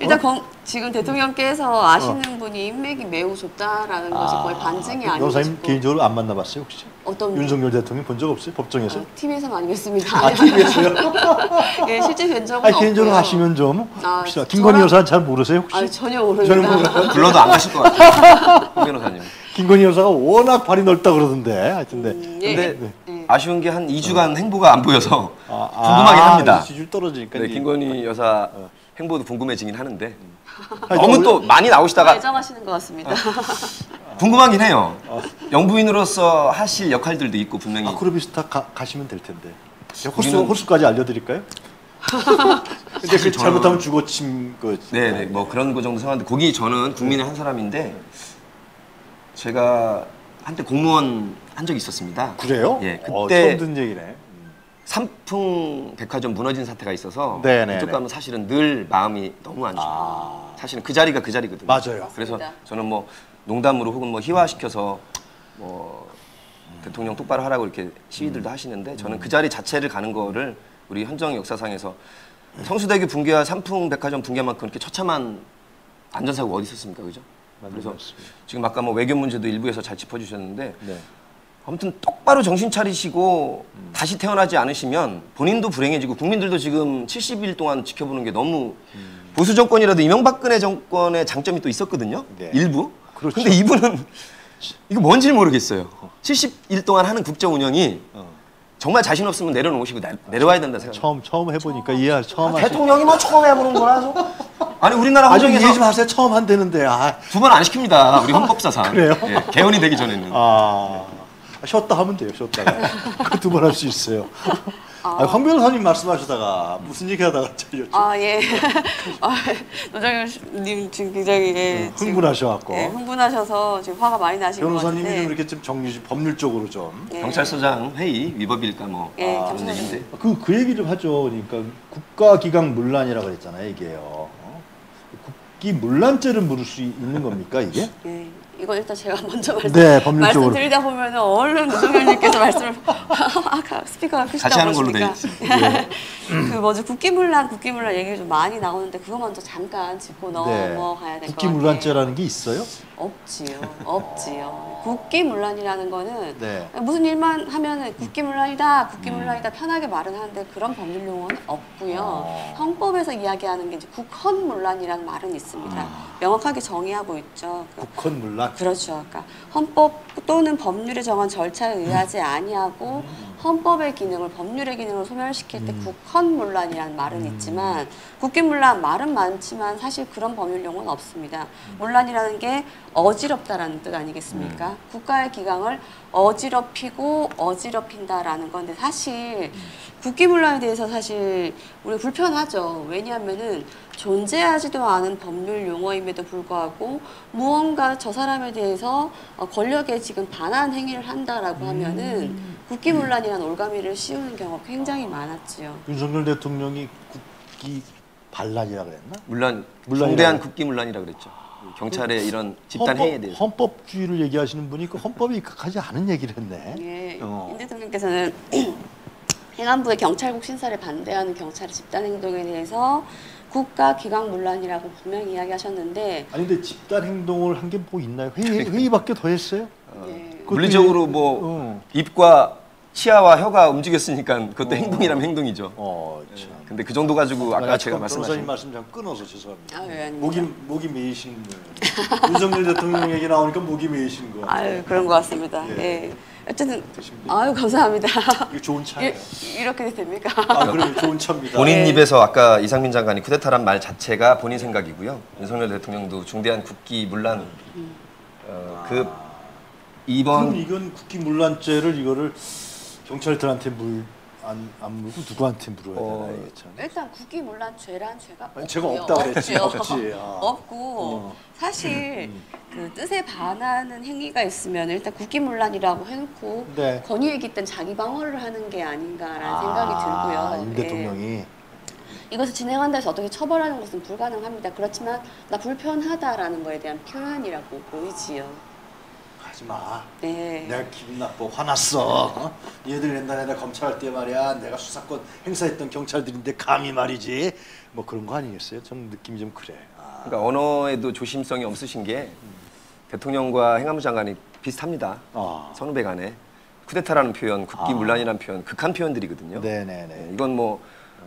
Speaker 3: 일단 검- 지금 대통령께서 아시는 분이 인맥이 매우 좋다라는 것이 거의 반증이
Speaker 1: 그 변호사님
Speaker 3: 아니고
Speaker 1: 개인적으로 안 만나봤어요 혹시?
Speaker 3: 어떤 분?
Speaker 1: 윤석열 대통령 본 적 없어요 법정에서?
Speaker 3: 아, TV에서 많이 뵀습니다.
Speaker 1: 아 TV에서요?
Speaker 3: 예, 실제 뵌 적은
Speaker 1: 아 개인적으로
Speaker 3: 없고요.
Speaker 1: 하시면 좀
Speaker 3: 아,
Speaker 1: 혹시 김건희
Speaker 3: 저랑-
Speaker 1: 여사 잘 모르세요 혹시?
Speaker 3: 아 전혀 모릅니다.
Speaker 2: 불러도 안 가실 것 같아요. 홍 변호사님.
Speaker 1: 김건희 여사가 워낙 발이 넓다 그러던데 하여튼 네.
Speaker 3: 음, 예,
Speaker 2: 근데
Speaker 3: 예.
Speaker 2: 아쉬운 게 한 2주간 행보가 안 보여서
Speaker 1: 아,
Speaker 2: 궁금하긴
Speaker 1: 아,
Speaker 2: 합니다.
Speaker 1: 지지율 떨어지니까
Speaker 2: 네. 김건희 여사 행보도 궁금해지긴 하는데
Speaker 1: 아니,
Speaker 2: 너무 저또 많이
Speaker 3: 다
Speaker 2: 나오시다가
Speaker 3: 애정하시는 것 같습니다.
Speaker 2: 궁금하긴 해요. 영부인으로서 하실 역할들도 있고 분명히
Speaker 1: 아크로비스타 가, 가시면 될 텐데. 호수
Speaker 2: 거기는-
Speaker 1: 호수까지 알려드릴까요? 근데 그
Speaker 2: 사실 저는-
Speaker 1: 잘못하면 죽어침 그.
Speaker 2: 네네 뭐 그런 거 정도 생각하는데 거기 저는 국민의 한 사람인데 제가 한때 공무원 한 적이 있었습니다.
Speaker 1: 그래요?
Speaker 2: 예
Speaker 1: 어,
Speaker 2: 그때
Speaker 1: 처음 듣는 얘기네.
Speaker 2: 삼풍 백화점 무너진 사태가 있어서
Speaker 1: 네네네.
Speaker 2: 그쪽 가면 사실은 늘 마음이 너무 안 좋아요.
Speaker 1: 아.
Speaker 2: 사실은 그 자리가 그 자리거든요.
Speaker 1: 맞아요.
Speaker 2: 그래서
Speaker 3: 맞습니다.
Speaker 2: 저는 뭐 농담으로 혹은 뭐 희화시켜서 뭐 대통령 똑바로 하라고 이렇게 시위들도 하시는데 저는 그 자리 자체를 가는 거를 우리 현정 역사상에서 성수대교 붕괴와 삼풍 백화점 붕괴만큼 이렇게 처참한 안전사고가 어디 있었습니까, 그죠? 그래서
Speaker 1: 것 같습니다.
Speaker 2: 지금 아까 뭐 외교 문제도 일부에서 잘 짚어주셨는데
Speaker 1: 네.
Speaker 2: 아무튼 똑바로 정신 차리시고 다시 태어나지 않으시면 본인도 불행해지고 국민들도 지금 70일 동안 지켜보는 게 너무 보수 정권이라도 이명박근혜 정권의 장점이 또 있었거든요.
Speaker 1: 네.
Speaker 2: 일부.
Speaker 1: 그렇죠.
Speaker 2: 근데 이분은 이거 뭔지 모르겠어요. 70일 동안 하는 국정 운영이
Speaker 1: 어.
Speaker 2: 정말 자신 없으면 내려놓으시고 내, 내려와야 된다 생각.
Speaker 1: 처음 처음 해보니까 이해 처음
Speaker 2: 아. 대통령이 뭐 처음 해보는 거라서. 아니 우리나라
Speaker 1: 아좀 이해 좀
Speaker 2: 헌정에서
Speaker 1: 하세요. 처음 한다는데 아.
Speaker 2: 두번 안 시킵니다. 우리 헌법사상.
Speaker 1: 그래요?
Speaker 2: 예, 개헌이 되기 전에는.
Speaker 1: 아. 아, 쉬었다 하면 돼요. 쉬었다가 그 두 번 할 수 있어요. 아, 황 변호사님 말씀하시다가 무슨 얘기하다가 잘렸죠.
Speaker 3: 아 예. 아, 노정현님 지금 굉장히 예, 지금,
Speaker 1: 흥분하셔갖고
Speaker 3: 예, 흥분하셔서 지금 화가 많이 나신 것
Speaker 1: 변호사님이
Speaker 3: 같은데.
Speaker 1: 좀 이렇게 좀 정리 좀 법률 쪽으로 좀.
Speaker 3: 예.
Speaker 2: 경찰서장 회의 위법일까 뭐
Speaker 3: 예,
Speaker 1: 아,
Speaker 2: 그런
Speaker 3: 경찰서.
Speaker 2: 얘기인데.
Speaker 1: 그, 그 얘기 좀 하죠. 그러니까 국가기강 문란이라고 그랬잖아요, 이게요. 어? 국기 문란죄를 물을 수 있는 겁니까, 이게?
Speaker 3: 예. 이건 일단 제가 먼저 말씀,
Speaker 1: 네, 법률적으로.
Speaker 3: 말씀드리다 보면 얼른 노정현님께서 말씀을 아까 스피커가 크시다
Speaker 2: 같이 하는 걸로 돼
Speaker 3: 그 뭐죠 국기문란 국기문란 얘기 좀 많이 나오는데 그거 먼저 잠깐 짚고
Speaker 1: 네.
Speaker 3: 넘어가야 될 것 같아요.
Speaker 1: 국기문란죄라는 게 있어요?
Speaker 3: 없지요, 없지요. 국기문란이라는 거는
Speaker 1: 네.
Speaker 3: 무슨 일만 하면은 국기문란이다, 국기문란이다 편하게 말은 하는데 그런 법률 용어는 없고요.
Speaker 1: 어.
Speaker 3: 헌법에서 이야기하는 게 이제 국헌문란이라는 말은 있습니다. 명확하게 정의하고 있죠. 그
Speaker 1: 국헌문란.
Speaker 3: 그렇죠. 그러니까 헌법 또는 법률에 정한 절차에 의하지 아니하고 헌법의 기능을 법률의 기능을 소멸시킬 때 국헌문란이라는 말은 있지만 국기문란 말은 많지만 사실 그런 법률 용어는 없습니다. 문란이라는 게 어지럽다라는 뜻 아니겠습니까? 국가의 기강을 어지럽히고 어지럽힌다라는 건데 사실 국기문란에 대해서 사실 우리 불편하죠. 왜냐하면은 존재하지도 않은 법률 용어임에도 불구하고 무언가 저 사람에 대해서 어, 권력에 지금 반한 행위를 한다라고 하면은 국기문란이라는 올가미를 씌우는 경우가 굉장히 많았지요.
Speaker 1: 윤석열 대통령이 국기 반란이라 그랬나?
Speaker 2: 물론
Speaker 1: 물란이라고.
Speaker 2: 중대한 국기 문란이라 그랬죠. 경찰의 이런 집단
Speaker 1: 헌법-
Speaker 2: 행위에 대해서.
Speaker 1: 헌법주의를 얘기하시는 분이 그 헌법에 입각하지 않은 얘기를 했네.
Speaker 3: 예,
Speaker 1: 어.
Speaker 3: 임 대통령께서는 행안부의 경찰국 신설에 반대하는 경찰의 집단 행동에 대해서 국가 기강 문란이라고 분명히 이야기하셨는데
Speaker 1: 아니 근데 집단 행동을 한 게 뭐 있나요? 회의, 회의밖에 더 했어요?
Speaker 3: 예,
Speaker 1: 그것도
Speaker 2: 물리적으로
Speaker 1: 이-
Speaker 2: 뭐
Speaker 1: 어.
Speaker 2: 입과 치아와 혀가 움직였으니까 그것도 행동이라면 행동이죠.
Speaker 1: 어, 참.
Speaker 2: 근데 그 정도 가지고 아까
Speaker 1: 아,
Speaker 2: 제가 말씀하신
Speaker 1: 말씀 좀 끊어서 죄송합니다.
Speaker 3: 아.
Speaker 1: 목이 목이 메이신 거예요. 윤석열 대통령 얘기 나오니까 목이 메이신 거.
Speaker 3: 아유 그런 것 같습니다.
Speaker 1: 예.
Speaker 3: 예. 어쨌든
Speaker 1: 드십니다.
Speaker 3: 아유 감사합니다.
Speaker 1: 이거 좋은 차예요.
Speaker 3: 이, 이렇게 됩니까?
Speaker 1: 아, 그럼 좋은 차입니다.
Speaker 2: 본인
Speaker 3: 네.
Speaker 2: 입에서 아까 이상민 장관이 쿠데타란 말 자체가 본인 생각이고요. 윤석열 대통령도 중대한 국기 문란 어, 그
Speaker 1: 그럼
Speaker 2: 이번
Speaker 1: 이건 국기 문란죄를 이거를 경찰들한테 물 안 안 물고 누구한테 물어야
Speaker 2: 어,
Speaker 1: 되나 이게 참.
Speaker 3: 일단 국기 문란 죄란 죄가
Speaker 1: 아니, 죄가
Speaker 3: 없고요.
Speaker 1: 없다고 그랬지.
Speaker 3: 없죠.
Speaker 1: 없지. 아.
Speaker 3: 없고
Speaker 1: 어.
Speaker 3: 사실 그 뜻에 반하는 행위가 있으면 일단 국기문란이라고 해놓고
Speaker 1: 네.
Speaker 3: 권위에 깃든 자기 방어를 하는 게 아닌가라는 생각이 들고요.
Speaker 1: 임
Speaker 3: 예.
Speaker 1: 대통령이
Speaker 3: 이것을 진행한다 해서 어떻게 처벌하는 것은 불가능합니다. 그렇지만 나 불편하다라는 거에 대한 표현이라고 보이지요.
Speaker 1: 하지 마.
Speaker 3: 네.
Speaker 1: 내가 기분 나빠 화났어. 어? 얘들 옛날에 내가 검찰할 때 말이야 내가 수사권 행사했던 경찰들인데 감히 말이지 뭐 그런 거 아니겠어요? 저는 느낌이 좀 그래. 아,
Speaker 2: 그러니까 언어에도 조심성이 없으신 게 대통령과 행안부 장관이 비슷합니다.
Speaker 1: 아.
Speaker 2: 선후배 간에 쿠데타라는 표현, 국기
Speaker 1: 아.
Speaker 2: 문란이라는 표현 극한 표현들이거든요.
Speaker 1: 네네네.
Speaker 2: 네, 이건 뭐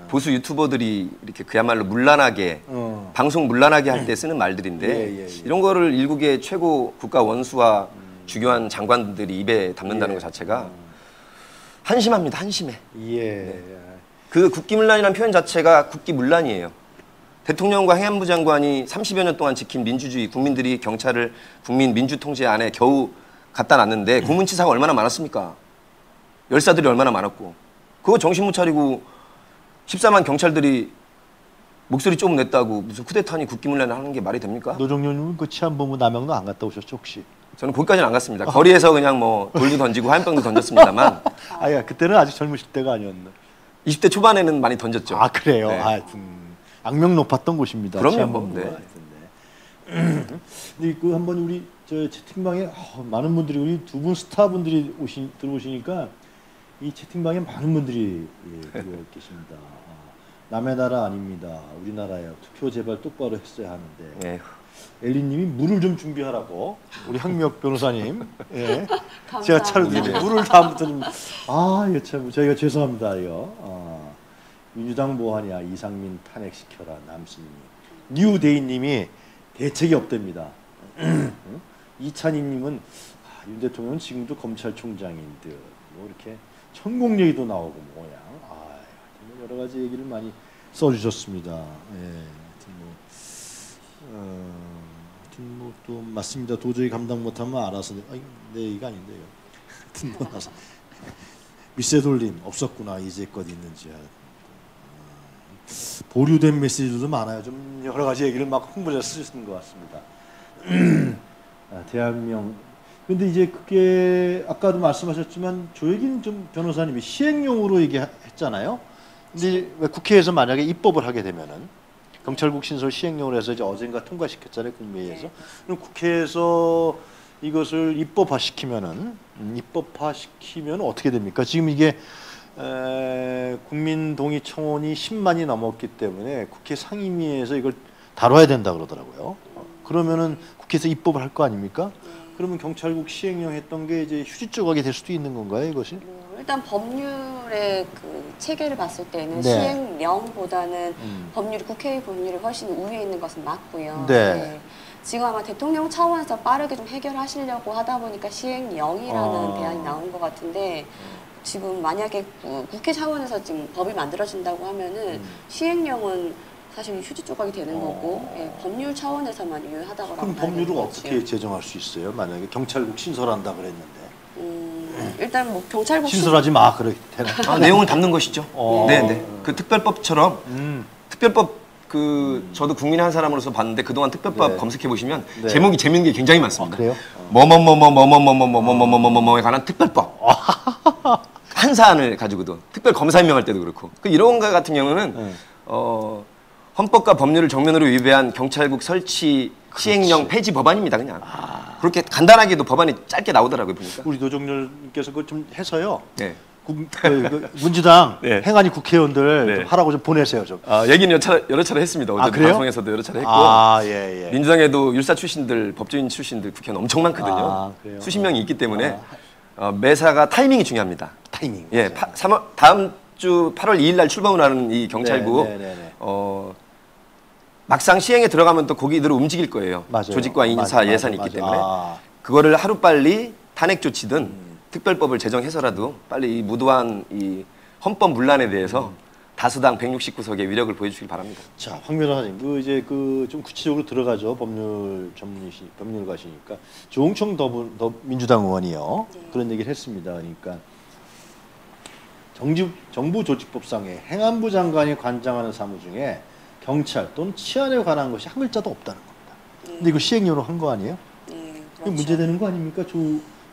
Speaker 2: 보수 유튜버들이 이렇게 그야말로 문란하게
Speaker 1: 어.
Speaker 2: 방송 문란하게 할 때 쓰는 말들인데
Speaker 1: 예, 예, 예.
Speaker 2: 이런 거를 일국의 최고 국가 원수와 주교한 장관들이 입에 담는다는
Speaker 1: 예.
Speaker 2: 것 자체가 한심합니다. 한심해.
Speaker 1: 예.
Speaker 2: 그 국기문란이라는 표현 자체가 국기문란이에요. 대통령과 행안부 장관이 30여 년 동안 지킨 민주주의, 국민들이 경찰을 국민 민주 통제 안에 겨우 갖다 놨는데 고문치사가 얼마나 많았습니까? 열사들이 얼마나 많았고 그거 정신 못 차리고 14만 경찰들이 목소리 좀 냈다고 무슨 쿠데타니 국기문란을 하는 게 말이 됩니까?
Speaker 1: 노정료님은 그 치안본부 남양도 안 갔다 오셨죠 혹시?
Speaker 2: 저는 거기까지는 안 갔습니다. 거리에서 그냥 뭐 돌도 던지고 화염병도 던졌습니다만
Speaker 1: 아야 그때는 아직 젊으실 때가 아니었나?
Speaker 2: 20대 초반에는 많이 던졌죠.
Speaker 1: 아 그래요.
Speaker 2: 네.
Speaker 1: 하여튼 악명 높았던 곳입니다.
Speaker 2: 그럼요. 네.
Speaker 1: 하여튼, 네. 근데 그 한번 우리 저 채팅방에 어, 많은 분들이 우리 두 분 스타 분들이 오시 들어오시니까 이 채팅방에 많은 분들이 예, 들어와 계십니다. 아, 남의 나라 아닙니다. 우리나라예요. 투표 제발 똑바로 했어야 하는데.
Speaker 2: 예.
Speaker 1: 엘리님이 물을 좀 준비하라고 우리 항미혁 변호사님 예. 제가 차려드릴게요 물을 다음부터 좀아 이거 참 저희가 죄송합니다 이거 아, 민주당 뭐하냐 이상민 탄핵시켜라 남순님 뉴데이님이 대책이 없답니다. 응? 이찬희님은 아, 윤 대통령은 지금도 검찰총장인 듯 뭐 이렇게 천공 얘기도 나오고 뭐야. 아 하여튼 뭐 여러 가지 얘기를 많이 써주셨습니다. 예, 하여튼 뭐 어, 하여튼 뭐또 맞습니다. 도저히 감당 못하면 알아서 아니 내 얘기가 아닌데요. 듣고 나서. 미세돌림 없었구나 이제껏 있는지 음, 보류된 메시지도 많아요. 좀 여러 가지 얘기를 막 홍보자 쓰시는 것 같습니다. 아, 대한명 근데 이제 그게 아까도 말씀하셨지만 조혜긴 좀 변호사님이 시행령으로 얘기했잖아요. 근데 왜 국회에서 만약에 입법을 하게 되면은 경찰국 신설 시행령으로 해서 이제 어젠가 통과시켰잖아요 국회에서.
Speaker 3: 네.
Speaker 1: 그럼 국회에서 이것을 입법화시키면은 음, 입법화시키면 어떻게 됩니까? 지금 이게 에, 국민 동의 청원이 10만이 넘었기 때문에 국회 상임위에서 이걸 다뤄야 된다 그러더라고요. 어, 그러면은 국회에서 입법을 할 거 아닙니까? 그러면 경찰국 시행령 했던 게 이제 휴지 조각이 될 수도 있는 건가요, 이것이?
Speaker 3: 뭐 일단 법률의 그 체계를 봤을 때는
Speaker 1: 네.
Speaker 3: 시행령보다는
Speaker 1: 음.
Speaker 3: 법률이 국회의 법률이 훨씬 우위에 있는 것은 맞고요.
Speaker 1: 네.
Speaker 3: 지금 아마 대통령 차원에서 빠르게 좀 해결하시려고 하다 보니까 시행령이라는
Speaker 1: 아.
Speaker 3: 대안이 나온 것 같은데 지금 만약에 구- 국회 차원에서 지금 법이 만들어진다고 하면은
Speaker 1: 음.
Speaker 3: 시행령은 사실 휴지 조각이 되는
Speaker 1: 어.
Speaker 3: 거고 예, 법률 차원에서만 유효하다고
Speaker 1: 그럼
Speaker 3: 봐야
Speaker 1: 법률을 어떻게. 제정할 수 있어요? 만약에 경찰국 신설한다 그랬는데
Speaker 3: 음, 일단 뭐 경찰국
Speaker 1: 신설하지 마 그렇게 되나?
Speaker 2: 아, 내용을 담는 것이죠.
Speaker 1: 어.
Speaker 2: 네, 네. 그 특별법처럼
Speaker 1: 음.
Speaker 2: 특별법 그 저도 국민의 한 사람으로서 봤는데 그동안 특별법
Speaker 1: 네.
Speaker 2: 검색해 보시면
Speaker 1: 네.
Speaker 2: 제목이 재밌는 게 굉장히
Speaker 1: 아,
Speaker 2: 많습니다.
Speaker 1: 그래요?
Speaker 2: 뭐뭐뭐뭐뭐뭐뭐뭐뭐뭐뭐뭐에 관한 특별법. 한 사안을 가지고도 특별 검사 임명할 때도 그렇고 그 이런 거 같은 경우는
Speaker 1: 네.
Speaker 2: 어, 헌법과 법률을 정면으로 위배한 경찰국 설치 시행령 폐지 법안입니다 그냥
Speaker 1: 아.
Speaker 2: 그렇게 간단하게도 법안이 짧게 나오더라고요 보니까
Speaker 1: 우리 노정렬님께서 그거 좀 해서요.
Speaker 2: 네.
Speaker 1: 국, 그, 그 문지당
Speaker 2: 네.
Speaker 1: 행안위 국회의원들
Speaker 2: 네.
Speaker 1: 좀 하라고 좀 보내세요 좀.
Speaker 2: 아, 얘기는 여러 차례, 여러 차례 했습니다 어제
Speaker 1: 아, 그래요?
Speaker 2: 방송에서도 여러 차례 했고
Speaker 1: 아 예 예.
Speaker 2: 민주당에도 율사 출신들 법조인 출신들 국회의원 엄청 많거든요
Speaker 1: 아, 그래요?
Speaker 2: 수십 명이 있기 때문에 어, 매사가 타이밍이 중요합니다
Speaker 1: 타이밍.
Speaker 2: 예, 파, 3월, 다음 주 8월 2일 날 출범을 하는 이 경찰국
Speaker 1: 네, 네, 네, 네.
Speaker 2: 어 막상 시행에 들어가면 또 거기대로 움직일 거예요.
Speaker 1: 맞아요.
Speaker 2: 조직과 인사
Speaker 1: 맞아,
Speaker 2: 예산이
Speaker 1: 맞아,
Speaker 2: 있기
Speaker 1: 맞아.
Speaker 2: 때문에
Speaker 1: 아.
Speaker 2: 그거를 하루 빨리 탄핵 조치든
Speaker 1: 음.
Speaker 2: 특별법을 제정해서라도 빨리 이 무도한 이 헌법 문란에 대해서
Speaker 1: 음.
Speaker 2: 다수당 169석의 위력을 보여주길 바랍니다.
Speaker 1: 자, 황 변호사님, 그 이제 그 좀 구체적으로 들어가죠. 법률 전문이시, 법률가시니까 조홍청 더불, 더 민주당 의원이요.
Speaker 3: 네.
Speaker 1: 그런 얘기를 했습니다. 그러니까 정지, 정부 조직법상에 행안부 장관이 관장하는 사무 중에 경찰 또는 치안에 관한 것이 한 글자도 없다는 겁니다. 근데 이거 시행령으로 한 거 아니에요?
Speaker 3: 네, 그렇죠.
Speaker 1: 문제되는 거 아닙니까? 조,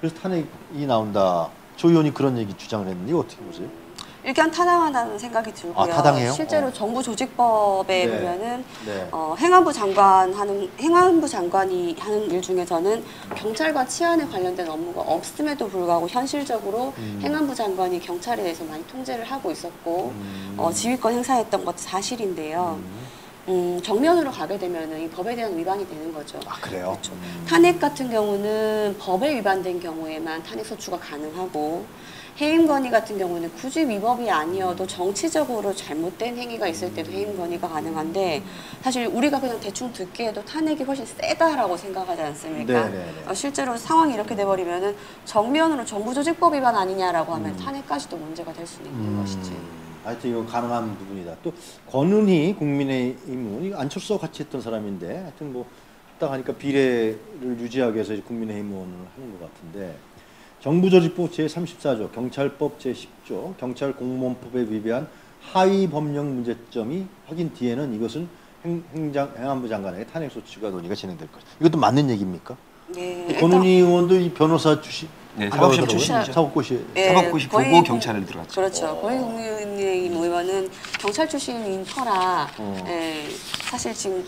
Speaker 1: 그래서 탄핵이 나온다. 조 의원이 그런 얘기 주장을 했는데 어떻게 보세요?
Speaker 3: 일단 타당하다는 생각이 들고요.
Speaker 1: 아, 타당해요?
Speaker 3: 실제로
Speaker 1: 어.
Speaker 3: 정부 조직법에
Speaker 1: 네.
Speaker 3: 보면은
Speaker 1: 네.
Speaker 3: 어, 행안부 장관 하는 행안부 장관이 하는 일 중에서는 경찰과 치안에 관련된 업무가 없음에도 불구하고 현실적으로
Speaker 1: 음.
Speaker 3: 행안부 장관이 경찰에 대해서 많이 통제를 하고 있었고
Speaker 1: 음.
Speaker 3: 어, 지휘권 행사했던 것도 사실인데요. 음, 정면으로 가게 되면은 이 법에 대한 위반이 되는 거죠.
Speaker 1: 아, 그래요?
Speaker 3: 그렇죠.
Speaker 1: 음.
Speaker 3: 탄핵 같은 경우는 법에 위반된 경우에만 탄핵 소추가 가능하고 해임 건의 같은 경우는 굳이 위법이 아니어도 정치적으로 잘못된 행위가 있을 때도 해임 건의가 가능한데 사실 우리가 그냥 대충 듣기에도 탄핵이 훨씬 세다라고 생각하지 않습니까?
Speaker 1: 네네네.
Speaker 3: 어, 실제로 상황이 이렇게 돼버리면은 정면으로 정부 조직법 위반 아니냐라고 하면 탄핵까지도 문제가 될 수는 있는
Speaker 1: 음,
Speaker 3: 것이지.
Speaker 1: 하여튼 이건 가능한 부분이다. 또 권은희 국민의힘 의원, 이거 안철수와 같이 했던 사람인데 하여튼 뭐 딱 하니까 비례를 유지하기 위해서 국민의힘 의원을 하는 것 같은데 정부조직법 제34조, 경찰법 제10조, 경찰 공무원법에 위배한 하위 법령 문제점이 확인 뒤에는 이것은 행, 행장, 행안부 장관에게 탄핵 소추가 논의가 진행될 것이다. 이것도 맞는 얘기입니까?
Speaker 3: 네,
Speaker 1: 권은희 의원도 이 변호사 출신,
Speaker 2: 네,
Speaker 1: 하더라고요.
Speaker 2: 출신이죠.
Speaker 1: 사법고시
Speaker 3: 예,
Speaker 2: 사법고시
Speaker 3: 거의
Speaker 2: 보고
Speaker 3: 그-
Speaker 2: 경찰을 들어갔죠.
Speaker 3: 그렇죠. 거의 국민의힘 의원은 경찰 출신인 터라
Speaker 1: 어.
Speaker 3: 예, 사실 지금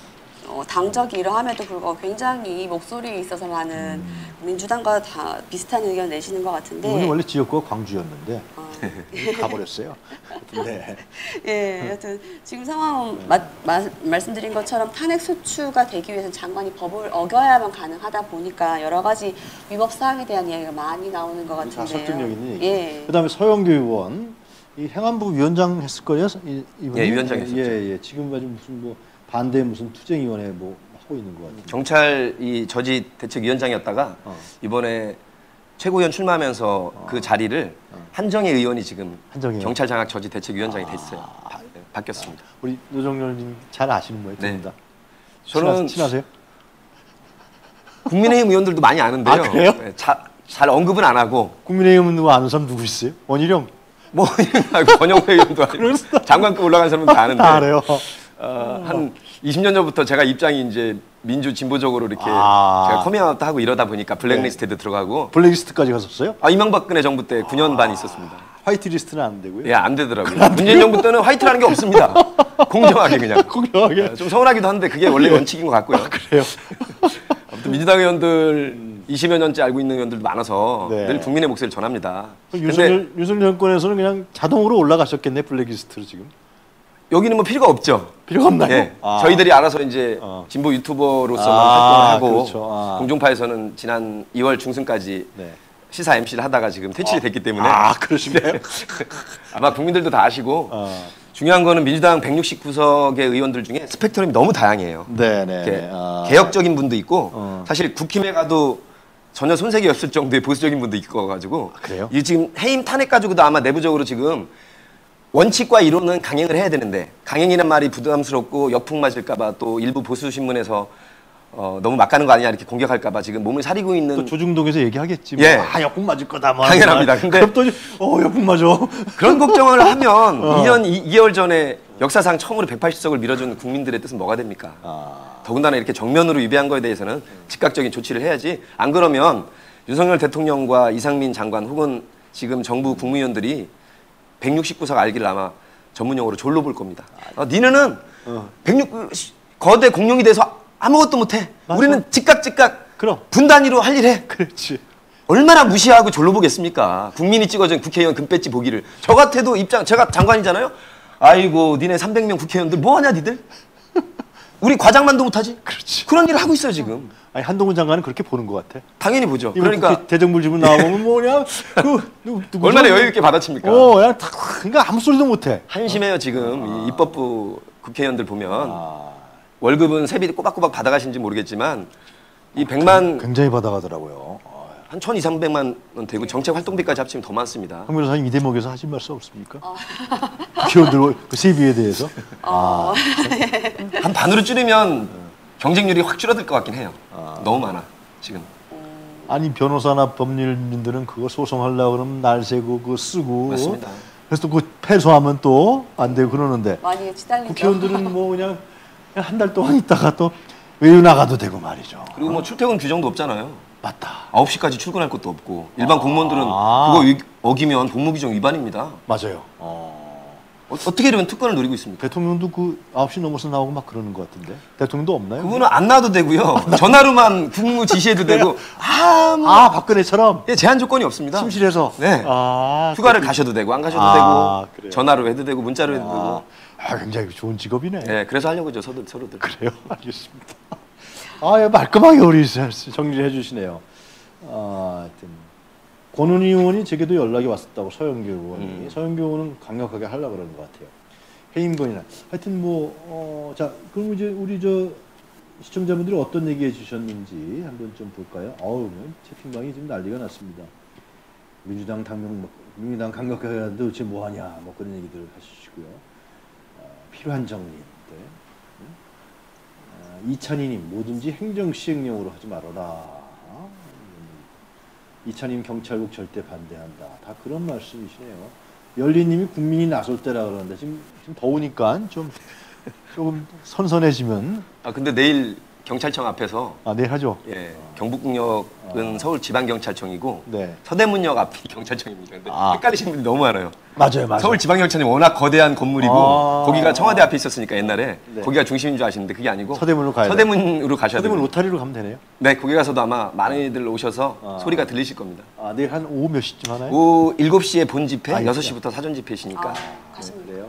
Speaker 3: 어, 당적이 이러함에도 불구하고 굉장히 목소리에 있어서 많은 민주당과 다 비슷한 의견 내시는 것 같은데
Speaker 1: 이분이 원래 지역구가 광주였는데
Speaker 3: 어,
Speaker 1: 가버렸어요. 네.
Speaker 3: 예, 여튼 지금 상황은 마, 마, 말씀드린 것처럼 탄핵 소추가 되기 위해서는 장관이 법을 어겨야만 가능하다 보니까 여러 가지 위법 사항에 대한 이야기가 많이 나오는
Speaker 1: 것다
Speaker 3: 같은데요.
Speaker 1: 설득력 있는 얘기.
Speaker 3: 예.
Speaker 1: 그다음에 서영교 의원 이 행안부 위원장 했을 거예요. 이?
Speaker 2: 예, 위원장이었었죠.
Speaker 1: 예, 예. 지금 무슨 뭐 반대 무슨 투쟁위원회 뭐 하고 있는 것 같아요.
Speaker 2: 경찰 이 저지 대책위원장이었다가
Speaker 1: 어.
Speaker 2: 이번에 최고위원 출마하면서 그 자리를 한정혜 의원이 지금
Speaker 1: 의원.
Speaker 2: 경찰 장악 저지 대책위원장이 됐어요. 바, 네, 바뀌었습니다.
Speaker 1: 우리 노정렬님 잘 아시는 거예요,
Speaker 2: 네.
Speaker 1: 다.
Speaker 2: 저는
Speaker 1: 친하, 친하세요?
Speaker 2: 국민의힘 의원들도 많이 아는데요.
Speaker 1: 아, 그래요?
Speaker 2: 네, 자, 잘 언급은 안 하고
Speaker 1: 국민의힘은 누구 아는 사람 누구 있어요? 원희룡
Speaker 2: 뭐 권영배 의원도 아니고 장관급 올라간 사람은 다 아는데
Speaker 1: 다 알아요.
Speaker 2: 어, 한 20년 전부터 제가 입장이 이제 민주 진보적으로 이렇게
Speaker 1: 아.
Speaker 2: 제가 커밍아웃 하고 이러다 보니까 블랙리스트에도 들어가고
Speaker 1: 블랙리스트까지 갔었어요?
Speaker 2: 아 이명박근혜 정부 때 9년 반 있었습니다.
Speaker 1: 화이트리스트는 안 되고요.
Speaker 2: 예, 안 되더라고요. 문재인 정부 때는 화이트라는 게 없습니다. 공정하게 그냥.
Speaker 1: 공정하게.
Speaker 2: 예, 좀 서운하기도 한데 그게 원래 원칙인 것 같고요.
Speaker 1: 그래요.
Speaker 2: 아무튼 민주당 의원들 20여 년째 알고 있는 의원들도 많아서
Speaker 1: 네.
Speaker 2: 늘 국민의 목소리를 전합니다.
Speaker 1: 그럼
Speaker 2: 근데
Speaker 1: 윤석열, 윤석열 정권에서는 그냥 자동으로 올라가셨겠네 블랙리스트로 지금.
Speaker 2: 여기는 뭐 필요가 없죠.
Speaker 1: 필요가 없나요?
Speaker 2: 예,
Speaker 1: 아.
Speaker 2: 저희들이 알아서 이제
Speaker 1: 어.
Speaker 2: 진보 유튜버로서만
Speaker 1: 아,
Speaker 2: 활동을 하고
Speaker 1: 그렇죠. 아.
Speaker 2: 공중파에서는 지난 2월 중순까지
Speaker 1: 네.
Speaker 2: 시사 MC를 하다가 지금 퇴출이 됐기 때문에
Speaker 1: 아 그러시네요.
Speaker 2: 아마 국민들도 다 아시고
Speaker 1: 어.
Speaker 2: 중요한 거는 민주당 169석의 의원들 중에 스펙트럼이 너무 다양해요.
Speaker 1: 네네.
Speaker 2: 이렇게
Speaker 1: 아.
Speaker 2: 개혁적인 분도 있고
Speaker 1: 어.
Speaker 2: 사실 국힘에 가도 전혀 손색이 없을 정도의 보수적인 분도 있고 가지고
Speaker 1: 그래요?
Speaker 2: 이 지금 해임 탄핵 가지고도 아마 내부적으로 지금 원칙과 이론은 강행을 해야 되는데 강행이란 말이 부담스럽고 역풍 맞을까봐 또 일부 보수 신문에서 어, 너무 막 가는 거 아니냐 이렇게 공격할까봐 지금 몸을 사리고 있는
Speaker 1: 또 조중동에서 얘기하겠지. 뭐.
Speaker 2: 예.
Speaker 1: 아 역풍 맞을 거다. 뭐.
Speaker 2: 당연합니다. 근데-
Speaker 1: 그럼 또어 역풍 맞아.
Speaker 2: 그런 걱정을 하면
Speaker 1: 어.
Speaker 2: 2년 2, 개월 전에 역사상 처음으로 180석을 밀어준 국민들의 뜻은 뭐가 됩니까?
Speaker 1: 아.
Speaker 2: 더군다나 이렇게 정면으로 위배한 거에 대해서는 즉각적인 조치를 해야지 안 그러면 윤석열 대통령과 이상민 장관 혹은 지금 정부 국무위원들이 169석 알기를 아마 전문용어로 졸로 볼 겁니다. 어, 니네는
Speaker 1: 어.
Speaker 2: 106 거대 공룡이 돼서 아무것도 못해.
Speaker 1: 맞아.
Speaker 2: 우리는 즉각 즉각
Speaker 1: 그럼.
Speaker 2: 분단위로 할 일 해.
Speaker 1: 그렇지.
Speaker 2: 얼마나 무시하고 졸로 보겠습니까? 국민이 찍어준 국회의원 금배지 보기를. 저 같아도 입장, 제가 장관이잖아요? 아이고, 니네 300명 국회의원들 뭐하냐, 니들? 우리 과장만도 못하지?
Speaker 1: 그렇지.
Speaker 2: 그런 일을 하고 있어요, 지금.
Speaker 1: 아니 한동훈 장관은 그렇게 보는 것 같아.
Speaker 2: 당연히 보죠. 그러니까
Speaker 1: 국회 대정부 질문 나오면 뭐냐? 그 누, 누구죠?
Speaker 2: 얼마나 여유 있게 받아칩니까?
Speaker 1: 어, 그냥 다 그러니까 아무 소리도 못 해.
Speaker 2: 한심해요, 지금. 이 입법부 국회의원들 보면.
Speaker 1: 아,
Speaker 2: 월급은 세비 꼬박꼬박 받아가신지 모르겠지만, 이 100만,
Speaker 1: 굉장히 받아가더라고요. 아,
Speaker 2: 한 1,200만 원 되고 정책 활동비까지 합치면 더 많습니다.
Speaker 1: 황 변호사님 이 대목에서 하신 말씀 없습니까? 국회의원들 그 세비에 대해서. 아,
Speaker 2: 한 반으로 줄이면 경쟁률이 확 줄어들 것 같긴 해요.
Speaker 1: 아.
Speaker 2: 너무 많아, 지금.
Speaker 1: 아니 변호사나 법률인들은 그거 소송하려고 그러면 날 새고 그거 쓰고.
Speaker 2: 맞습니다.
Speaker 1: 그래서 또 그 패소하면 또 안 되고 그러는데
Speaker 3: 많이 시달리죠.
Speaker 1: 국회의원들은 뭐 그냥 한 달 동안 있다가 또 외유 나가도 되고 말이죠.
Speaker 2: 그리고 뭐 출퇴근 규정도 없잖아요.
Speaker 1: 맞다.
Speaker 2: 9시까지 출근할 것도 없고 일반 공무원들은
Speaker 1: 아.
Speaker 2: 그거 위- 어기면 복무 규정 위반입니다.
Speaker 1: 맞아요. 어.
Speaker 2: 어, 떻게 이러면 특권을 노리고 있습니까?
Speaker 1: 대통령도 그 9시 넘어서 나오고 막 그러는 것 같은데. 대통령도 없나요?
Speaker 2: 그분은 안 놔도 되고요. 전화로만 국무 지시해도 되고 아무
Speaker 1: 아, 박근혜처럼
Speaker 2: 예, 제한 조건이 없습니다.
Speaker 1: 침실에서.
Speaker 2: 네.
Speaker 1: 아,
Speaker 2: 휴가를 가셔도 되고 안 가셔도
Speaker 1: 아,
Speaker 2: 되고
Speaker 1: 그래요?
Speaker 2: 전화로 해도 되고 문자로 해도
Speaker 1: 아,
Speaker 2: 되고.
Speaker 1: 아, 굉장히 좋은 직업이네.
Speaker 2: 예, 그래서 하려고 죠 서로 서로들.
Speaker 1: 그래요? 알겠습니다. 아, 예, 말끔하게 우리 정리를 해주시네요. 아, 하여튼 권은희 의원이 제게도 연락이 왔었다고 서영교 의원이
Speaker 2: 음.
Speaker 1: 서영교 의원은 강력하게 하려고 그러는 것 같아요. 해임건이나 하여튼 뭐 어, 자 그럼 이제 우리 저 시청자분들이 어떤 얘기해 주셨는지 한번 좀 볼까요? 어우 뭐 채팅방이 지금 난리가 났습니다. 민주당 당명 민주당 강력하게 하는데 도대체 뭐 하냐 뭐 그런 얘기들 하시고요. 아, 필요한 정리인데 아, 이찬희님 뭐든지 행정 시행령으로 하지 말아라. 음, 이찬희님 경찰국 절대 반대한다. 다 그런 말씀이시네요. 열리님이 국민이 나설 때라 그러는데 지금 지금 더우니까 좀 조금 선선해지면
Speaker 2: 아 근데 내일 경찰청 앞에서
Speaker 1: 아 내일 하죠.
Speaker 2: 예, 경북역은 서울 지방경찰청이고
Speaker 1: 네
Speaker 2: 서대문역 앞이 경찰청입니다. 근데
Speaker 1: 아.
Speaker 2: 헷갈리시는 분이 너무 많아요.
Speaker 1: 맞아요, 맞아요.
Speaker 2: 서울 지방경찰이 워낙 거대한 건물이고
Speaker 1: 아.
Speaker 2: 거기가 청와대 앞에 있었으니까 옛날에
Speaker 1: 네.
Speaker 2: 거기가 중심인 줄 아시는데 그게 아니고
Speaker 1: 서대문으로 가야 돼요.
Speaker 2: 서대문으로 가셔야 돼요.
Speaker 1: 서대문 로타리로 가면 되네요.
Speaker 2: 네, 거기 가서도 아마 많은 이들 오셔서
Speaker 1: 아.
Speaker 2: 소리가 들리실 겁니다.
Speaker 1: 아 내일 한 오후 몇 시쯤 하나요?
Speaker 2: 오후 7시에 본 집회,
Speaker 1: 아,
Speaker 2: 6시부터 사전 집회시니까
Speaker 3: 아, 가시면
Speaker 1: 그래요.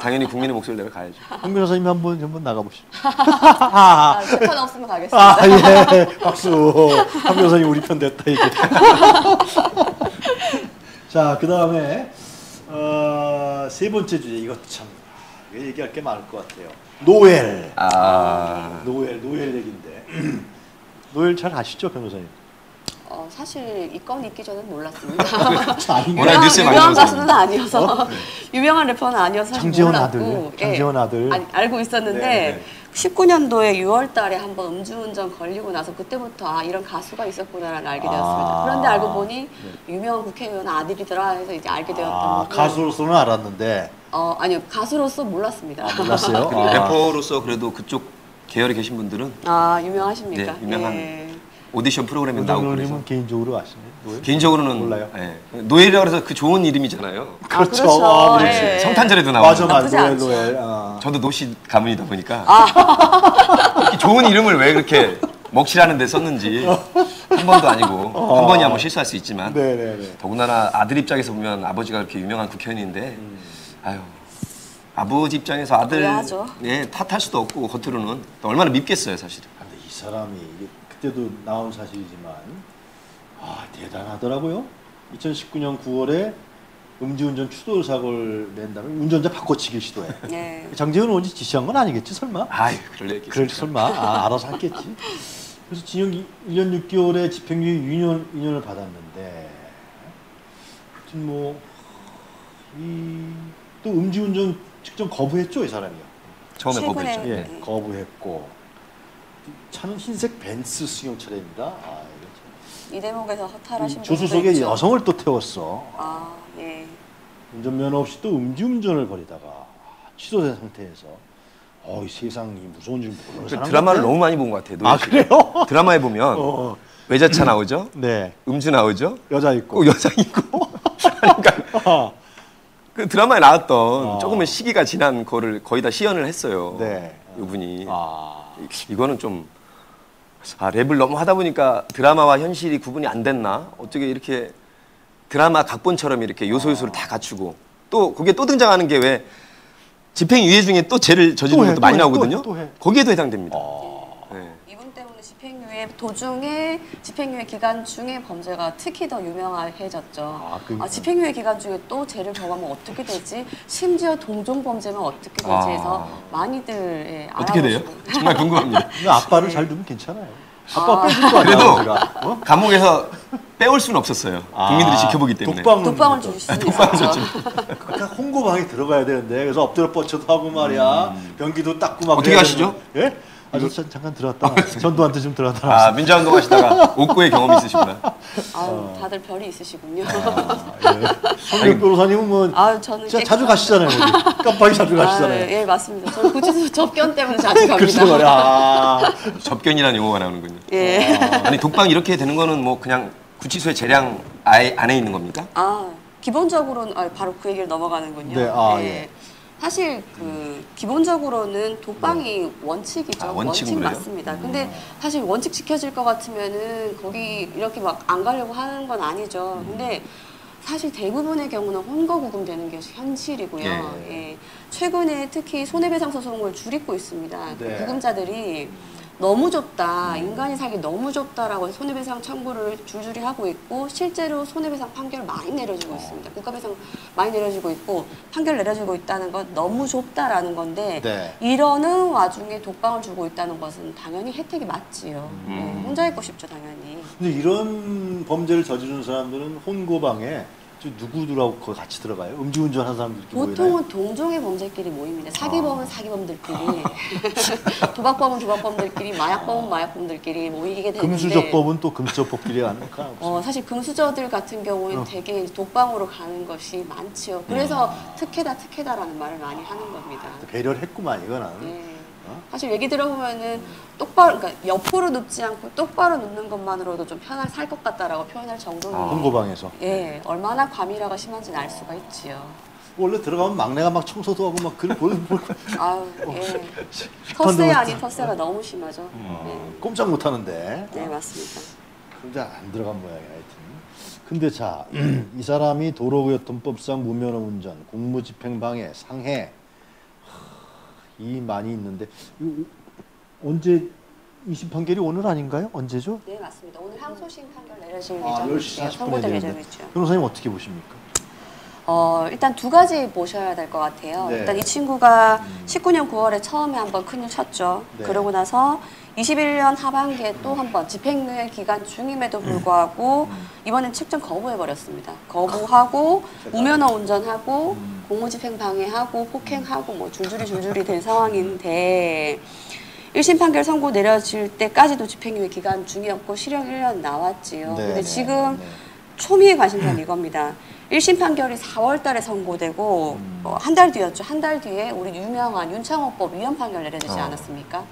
Speaker 2: 당연히 국민의 목소리를 내러 가야죠.
Speaker 1: 황 변호사님 한번 한번 나가보시죠.
Speaker 3: 아, 재판 없으면 가겠습니다.
Speaker 1: 아, 예. 박수. 황 변호사님 우리 편 됐다, 이게. 자, 그 다음에, 어, 세 번째 주제. 이거 참, 얘기할 게 많을 것 같아요. 노엘.
Speaker 2: 아,
Speaker 1: 노엘, 노엘 얘기인데. 노엘 잘 아시죠, 변호사님?
Speaker 3: 어, 사실 이 건이 있기 전엔 몰랐습니다.
Speaker 2: 뉴스에 많이
Speaker 3: 유명한. 가수는 아니어서 유명한 래퍼는 아니어서
Speaker 1: 장지현
Speaker 3: 몰랐고
Speaker 1: 아들,
Speaker 3: 예.
Speaker 1: 장지현 아들.
Speaker 3: 아니, 알고 있었는데
Speaker 1: 네, 네.
Speaker 3: 19년도에 6월 달에 한번 음주운전 걸리고 나서 그때부터 아 이런 가수가 있었구나를 알게 되었습니다.
Speaker 1: 아.
Speaker 3: 그런데 알고 보니 유명한 국회의원 아들이더라 해서 이제 알게 되었던
Speaker 1: 아,
Speaker 3: 거고.
Speaker 1: 가수로서는 알았는데
Speaker 3: 어 아니요 가수로서 몰랐습니다.
Speaker 1: 아, 몰랐어요.
Speaker 2: 그리고
Speaker 1: 아.
Speaker 2: 래퍼로서 그래도 그쪽 계열에 계신 분들은
Speaker 3: 아 유명하십니까?
Speaker 2: 네, 유명한
Speaker 3: 예.
Speaker 2: 오디션 프로그램에 나오고 그래서
Speaker 1: 개인적으로 아시나요? 노엘?
Speaker 2: 개인적으로는
Speaker 1: 몰라요.
Speaker 2: 예. 노엘이라고 해서 그 좋은 이름이잖아요.
Speaker 3: 아,
Speaker 1: 그렇죠.
Speaker 3: 그렇죠.
Speaker 1: 아, 그렇지.
Speaker 3: 예.
Speaker 2: 성탄절에도 나오고
Speaker 1: 맞아, 맞아. 노엘. 노엘. 아.
Speaker 2: 저도 노시 가문이다 보니까
Speaker 3: 아.
Speaker 2: 이렇게 좋은 이름을 왜 그렇게 먹칠하는 데 썼는지 한 번도 아니고 한 번이야 뭐 실수할 수 있지만
Speaker 1: 네네네.
Speaker 2: 더군다나 아들 입장에서 보면 아버지가 그렇게 유명한 국회의원인데 아유 아버지 입장에서 아들. 예 탓할 수도 없고 겉으로는 또 얼마나 밉겠어요 사실은
Speaker 1: 근데 이 사람이 이게 그때도 나온 사실이지만 아 대단하더라고요. 2019년 9월에 음주운전 추돌 사고를 낸 다음에 운전자 바꿔치기 시도해.
Speaker 3: 예.
Speaker 1: 장재훈 의원이 지시한 건 아니겠지 설마?
Speaker 2: 아유 그럴 얘기
Speaker 1: 그럴 설마 아, 알아서 했겠지. 그래서 징역 1년 6개월에 집행유예 2년 2년을 받았는데 하여튼 뭐, 뭐이또 음주운전 측정 거부했죠 이 사람이요.
Speaker 2: 처음에 거부했죠
Speaker 1: 예,
Speaker 3: 네.
Speaker 1: 거부했고 차는 흰색 벤츠 승용 차량입니다. 아, 이
Speaker 3: 대목에서
Speaker 1: 참.
Speaker 3: 허탈하신
Speaker 1: 조수
Speaker 3: 분도
Speaker 1: 속에
Speaker 3: 있죠.
Speaker 1: 여성을 또 태웠어.
Speaker 3: 아 예.
Speaker 1: 운전면허 없이 또 음주운전을 벌이다가 취소된 상태에서 어, 이 세상이 무서운 줄 모르는
Speaker 2: 그
Speaker 1: 사람
Speaker 2: 드라마를. 너무 많이 본 것 같아요
Speaker 1: 아
Speaker 2: 씨가.
Speaker 1: 그래요?
Speaker 2: 드라마에 보면
Speaker 1: 어,
Speaker 2: 외제차 나오죠
Speaker 1: 네
Speaker 2: 음주 나오죠
Speaker 1: 여자 있고
Speaker 2: 꼭 여자 있고 그러니까
Speaker 1: 아,
Speaker 2: 그 드라마에 나왔던
Speaker 1: 어.
Speaker 2: 조금의 시기가 지난 거를 거의 다 시연을 했어요.
Speaker 1: 네.
Speaker 2: 이분이
Speaker 1: 아,
Speaker 2: 이거는 좀 아, 랩을 너무 하다 보니까 드라마와 현실이 구분이 안 됐나? 어떻게 이렇게 드라마 각본처럼 이렇게 요소 요소를 다 갖추고 또 거기에 또 등장하는 게 왜 집행유예 중에 또 죄를 저지른 것도
Speaker 1: 또
Speaker 2: 많이
Speaker 1: 해,
Speaker 2: 나오거든요.
Speaker 1: 또 해, 또 해.
Speaker 2: 거기에도 해당됩니다.
Speaker 1: 어.
Speaker 2: 네.
Speaker 3: 집행유예 도중에 집행유예 기간 중에 범죄가 특히 더 유명해졌죠.
Speaker 1: 아, 그러니까.
Speaker 3: 집행유예 기간 중에 또 죄를 범하면 어떻게 되지? 심지어 동종 범죄면 어떻게 되지?
Speaker 2: 아.
Speaker 3: 해서 많이들 예,
Speaker 2: 어떻게 돼요? 정말 궁금합니다.
Speaker 1: 아빠를 잘 두면 괜찮아요. 아빠
Speaker 3: 아.
Speaker 1: 빼줄 거.
Speaker 2: 그래도.
Speaker 1: 어?
Speaker 2: 감옥에서 빼올 수는 없었어요. 국민들이
Speaker 1: 아,
Speaker 2: 지켜보기 때문에.
Speaker 1: 독방은
Speaker 3: 독방을
Speaker 1: 좀-
Speaker 3: 주실 수는 있었죠.
Speaker 1: 그러니까 홍보방에 들어가야 되는데 그래서 엎드려 뻗쳐도 하고 말이야 변기도 닦고 막
Speaker 2: 음. 어떻게 하시죠?
Speaker 1: 되는- 예? 아, 저 잠- 잠깐 들어왔다 전두환한테 좀 들어왔다
Speaker 2: 아. 민주화운동 하시다가 옥고의 경험이 있으시구나.
Speaker 3: 아유, 다들 별이 있으시군요.
Speaker 1: 아, 예. 변호사님은 뭐
Speaker 3: 아유, 저는
Speaker 1: 진짜
Speaker 3: 깨끗한-
Speaker 1: 자주 가시잖아요 깜빡이 자주 가시잖아요
Speaker 3: 아, 예, 맞습니다. 저는 구치소 접견 때문에 자주
Speaker 1: 글쎄
Speaker 3: 갑니다.
Speaker 1: 말이야 아,
Speaker 2: 접견이라는 용어가 나오는군요.
Speaker 3: 예.
Speaker 2: 아 니 독방 이렇게 되는 거는 뭐 그냥 구치소의 재량 안에 있는 겁니까?
Speaker 3: 아 기본적으로는 아, 바로 그 얘기를 넘어가는군요.
Speaker 1: 네, 아, 예.
Speaker 3: 사실 그 기본적으로는 독방이 원칙이죠.
Speaker 2: 아,
Speaker 3: 원칙
Speaker 2: 그래요?
Speaker 3: 맞습니다. 근데 사실 원칙 지켜질 것 같으면은 거기 이렇게 막 안 가려고 하는 건 아니죠. 근데 사실 대부분의 경우는 혼거 구금 되는 게 현실이고요.
Speaker 2: 예.
Speaker 3: 예. 최근에 특히 손해배상 소송을 줄이고 있습니다. 그
Speaker 1: 네.
Speaker 3: 구금자들이 너무 좁다, 인간이 살기 너무 좁다라고 해서 손해배상 청구를 줄줄이 하고 있고 실제로 손해배상 판결 많이 내려지고 있습니다. 국가배상 많이 내려지고 있고 판결 내려지고 있다는 건 너무 좁다라는 건데
Speaker 1: 네.
Speaker 3: 이러는 와중에 독방을 주고 있다는 것은 당연히 혜택이 맞지요.
Speaker 2: 음.
Speaker 3: 예, 혼자 있고 싶죠, 당연히.
Speaker 1: 근데 이런 범죄를 저지르는 사람들은 혼고방에 저 누구들하고 거기 같이 들어가요? 음주운전 하는 사람들 이렇게 모이나요?
Speaker 3: 보통은 동종의 범죄끼리 모입니다. 사기범은 사기범들끼리, 도박범은 도박범들끼리, 마약범은 마약범들끼리 모이게 되는데
Speaker 1: 금수저법은 또 금수저법끼리 가는 거야.
Speaker 3: 어, 사실 금수저들 같은 경우에는
Speaker 1: 어.
Speaker 3: 되게 독방으로 가는 것이 많지요. 그래서 특혜다 특혜다라는 말을 많이 하는 겁니다.
Speaker 1: 배려를 했구만 이거는.
Speaker 3: 예.
Speaker 1: 어?
Speaker 3: 사실 얘기 들어보면은 똑바로 그러니까 옆으로 눕지 않고 똑바로 눕는 것만으로도 좀 편할 살 것 같다라고 표현할 정도로
Speaker 2: 아.
Speaker 1: 혼고방에서.
Speaker 3: 예 얼마나 과밀화가 심한지는 알 수가 있지요.
Speaker 1: 원래 들어가면 막내가 막 청소도 하고 막 그런 뭘, 뭘
Speaker 3: 아유 예 텃세
Speaker 1: 못-
Speaker 3: 아닌 텃세가 너무 심하죠.
Speaker 1: 어, 꼼짝 못 하는데.
Speaker 3: 네, 네 맞습니다.
Speaker 1: 근데 안 들어간 모양이야 하여튼. 근데 자, 이 사람이 도로교통법상 무면허 운전, 공무집행 방해, 상해 하, 이 많이 있는데 언제 2심 판결이 오늘 아닌가요? 언제죠?
Speaker 3: 네 맞습니다. 오늘 항소심 판결 내려질
Speaker 1: 아, 10시
Speaker 3: 예정이죠.
Speaker 1: 40분에
Speaker 3: 선고될. 예정이죠.
Speaker 1: 변호사님 어떻게 보십니까?
Speaker 3: 어, 일단 두 가지 보셔야 될 것 같아요.
Speaker 1: 네.
Speaker 3: 일단 이 친구가 19년 9월에 처음에 한번 큰일 쳤죠.
Speaker 1: 네.
Speaker 3: 그러고 나서 21년 하반기에 또 한 번 집행유예 기간 중임에도 불구하고 이번엔 책정 거부해버렸습니다. 거부하고 무면허 운전하고 공무집행 방해하고 폭행하고 뭐 줄줄이 줄줄이 된 상황인데 1심 판결 선고 내려질 때까지도 집행유예 기간 중이었고 실형 1년 나왔지요.
Speaker 1: 네,
Speaker 3: 근데
Speaker 1: 네,
Speaker 3: 지금
Speaker 1: 네.
Speaker 3: 초미의 관심사는 이겁니다. 1심 판결이 4월 달에 선고되고
Speaker 1: 음.
Speaker 3: 어, 한달 뒤였죠. 한 달 뒤에 우리 유명한 윤창호법 위헌 판결 내려지지
Speaker 2: 어.
Speaker 3: 않았습니까?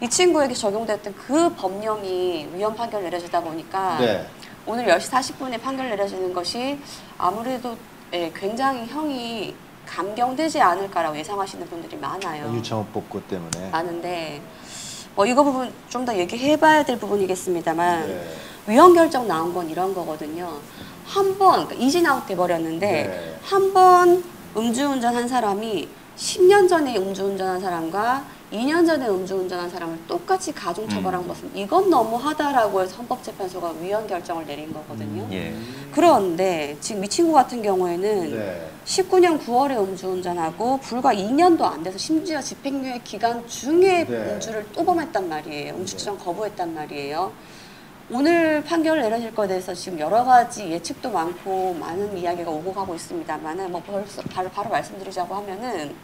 Speaker 3: 이 친구에게 적용됐던 그 법령이 위헌 판결 내려지다 보니까
Speaker 1: 네.
Speaker 3: 오늘 10시 40분에 판결 내려지는 것이 아무래도 예, 굉장히 형이 감경되지 않을까라고 예상하시는 분들이 많아요.
Speaker 1: 유창호법 것 때문에.
Speaker 3: 많은데 뭐 이거 부분 좀 더 얘기해봐야 될 부분이겠습니다만
Speaker 1: 네.
Speaker 3: 위헌 결정 나온 건 이런 거거든요. 한 번 그러니까 이진아웃 돼버렸는데
Speaker 1: 네.
Speaker 3: 한번 음주운전 한 사람이 10년 전에 음주운전 한 사람과 2년 전에 음주운전한 사람을 똑같이 가중처벌한
Speaker 2: 음.
Speaker 3: 것은 이건 너무하다라고 해서 헌법재판소가 위헌 결정을 내린 거거든요.
Speaker 2: 예.
Speaker 3: 그런데 지금 이 친구 같은 경우에는
Speaker 1: 네.
Speaker 3: 19년 9월에 음주운전하고 불과 2년도 안 돼서 심지어 집행유예 기간 중에
Speaker 1: 네.
Speaker 3: 음주를 또 범했단 말이에요. 음주 추정 거부했단 말이에요. 오늘 판결 내려질 거에 대해서 지금 여러 가지 예측도 많고 많은 이야기가 오고 가고 있습니다만은 뭐 벌써 바로, 바로 말씀드리자고 하면은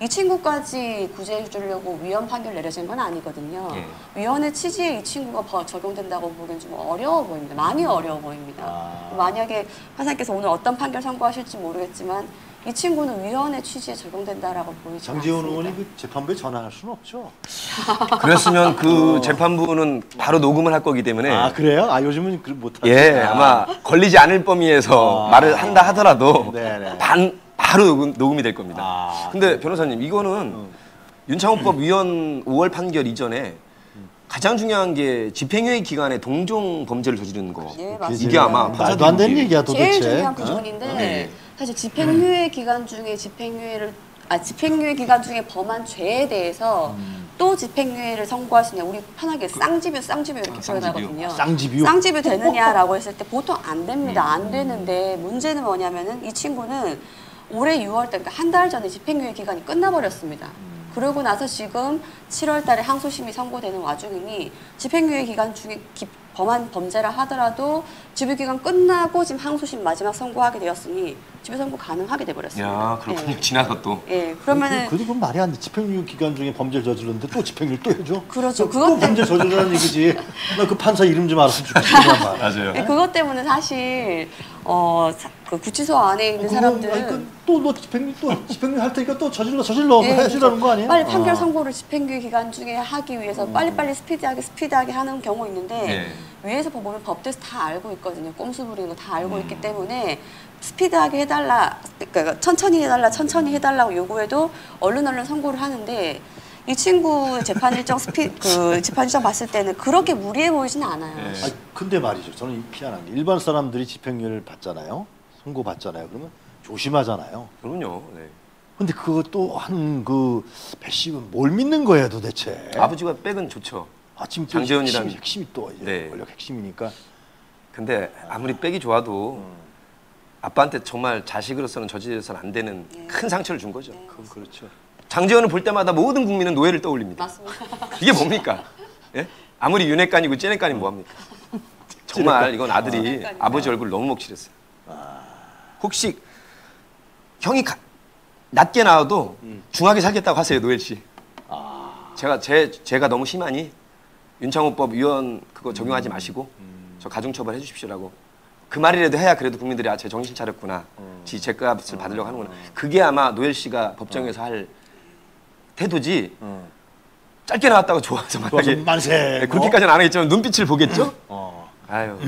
Speaker 3: 이 친구까지 구제해 주려고 위헌 판결 내려진 건 아니거든요.
Speaker 2: 예.
Speaker 3: 위헌의 취지에 이 친구가 버- 적용된다고 보기엔 좀 어려워 보입니다. 많이 어려워 보입니다.
Speaker 1: 아.
Speaker 3: 만약에 판사님께서 오늘 어떤 판결 선고하실지 모르겠지만 이 친구는 위헌의 취지에 적용된다라고 보이지
Speaker 1: 장재원
Speaker 3: 않습니다.
Speaker 1: 의원이 그 재판부에 전화할 수는 없죠.
Speaker 2: 그랬으면 그 재판부는 바로 녹음을 할 거기 때문에
Speaker 1: 아 그래요? 아 요즘은 그 못하죠.
Speaker 2: 예
Speaker 1: 아.
Speaker 2: 아마 걸리지 않을 범위에서
Speaker 1: 아.
Speaker 2: 말을 한다 하더라도
Speaker 1: 네네.
Speaker 2: 반 바로 녹음, 녹음 이 될 겁니다.
Speaker 1: 아.
Speaker 2: 근데 변호사님 이거는
Speaker 1: 음.
Speaker 2: 윤창호법 위헌 5월 판결 이전에 가장 중요한 게 집행유예 기간에 동종 범죄를 저지르는 거.
Speaker 3: 예.
Speaker 2: 이게 아마
Speaker 1: 말도 안 되는 얘기야 도대체.
Speaker 3: 제일 중요한
Speaker 1: 어?
Speaker 3: 부분인데
Speaker 2: 네.
Speaker 3: 사실 집행유예 기간 중에 집행유예를 아 집행유예 기간 중에 범한 죄에 대해서
Speaker 1: 음.
Speaker 3: 또 집행유예를 선고할 수 있냐 우리 편하게 쌍집유 쌍집유 이렇게
Speaker 2: 아.
Speaker 3: 표현하거든요.
Speaker 1: 쌍집유.
Speaker 3: 쌍집유 되느냐라고 했을 때 보통 안 됩니다.
Speaker 2: 음.
Speaker 3: 안 되는데 문제는 뭐냐면은 이 친구는 올해 6월 달 그러니까 한 달 전에 집행유예 기간이 끝나버렸습니다.
Speaker 1: 음.
Speaker 3: 그러고 나서 지금 7월 달에 항소심이 선고되는 와중이니 집행유예 기간 중에 기- 범한 범죄라 하더라도 집유 기간 끝나고 지금 항소심 마지막 선고하게 되었으니 집유 선고 가능하게 돼버렸습니다.
Speaker 2: 야 그렇군요.
Speaker 3: 예.
Speaker 2: 지나서 또.
Speaker 3: 예, 그러면은
Speaker 1: 그래도 그건 말이 안 돼. 집행유예 기간 중에 범죄를 저질렀는데 또 집행유예 또 해줘.
Speaker 3: 그렇죠.
Speaker 1: 또,
Speaker 3: 그것
Speaker 1: 또 범죄 저질러라는 얘기지. 나 그 판사 이름 좀 알았으면 좋겠단 말.
Speaker 2: 맞아요.
Speaker 3: 예, 그것 때문에 사실 어, 사- 그 구치소 안에 있는 사람들 은
Speaker 1: 또너 집행유예 또 집행유예 할 테니까 또 저질러 저질러
Speaker 3: 예,
Speaker 1: 해주라는 거 아니에요?
Speaker 3: 빨리 판결
Speaker 1: 아.
Speaker 3: 선고를 집행유예 기간 중에 하기 위해서 빨리빨리 스피디하게 스피디하게 하는 경우 있는데 위에서 보면 법대에서 다 알고 있거든요. 꼼수 부리는 거 다 알고 있기 때문에 스피드하게 해달라, 그러니까 천천히 해달라, 천천히 해달라고 요구해도 얼른 얼른 선고를 하는데 이 친구 재판 일정 스피 그 재판 일정 봤을 때는 그렇게 무리해 보이지는 않아요.
Speaker 2: 네.
Speaker 1: 아니, 근데 말이죠. 저는 게 일반 사람들이 집행유예를 받잖아요. 선고 받잖아요. 그러면 조심하잖아요.
Speaker 2: 그럼요. 네.
Speaker 1: 근데 그것도 하는 그 배심은 뭘 믿는 거예요 도대체?
Speaker 2: 아버지가 백은 좋죠.
Speaker 1: 아, 지금 또
Speaker 2: 장재원이란-
Speaker 1: 핵심이, 핵심이 또 이제
Speaker 2: 네.
Speaker 1: 권력 핵심이니까
Speaker 2: 근데 아무리 백이 좋아도 아빠한테 정말 자식으로서는 저지르서는 안 되는 큰 상처를 준 거죠.
Speaker 1: 그건 그렇죠.
Speaker 2: 장재원을 볼 때마다 모든 국민은 노예를 떠올립니다.
Speaker 3: 맞습니다.
Speaker 2: 이게 뭡니까? 예? 아무리 윤핵관이고 찐핵관이면 뭐합니까? 정말 이건 아들이
Speaker 3: 찐핵관이다.
Speaker 2: 아버지 얼굴 너무 먹칠했어요. 혹시 형이 가- 낮게 나와도 중하게 살겠다고 하세요 노엘 씨. 제가 제 제가 너무 심하니 윤창호법 위헌 그거 적용하지 마시고 저 가중처벌 해주십시오라고 그 말이라도 해야 그래도 국민들이 아 제 정신 차렸구나, 지 제값을 받으려고 하는구나. 그게 아마 노엘 씨가 법정에서 할 태도지. 짧게 나왔다고 좋아서 만약에
Speaker 1: 만세.
Speaker 2: 네, 그렇게까지는 안 하겠지만 눈빛을 보겠죠.
Speaker 1: 어,
Speaker 2: 아유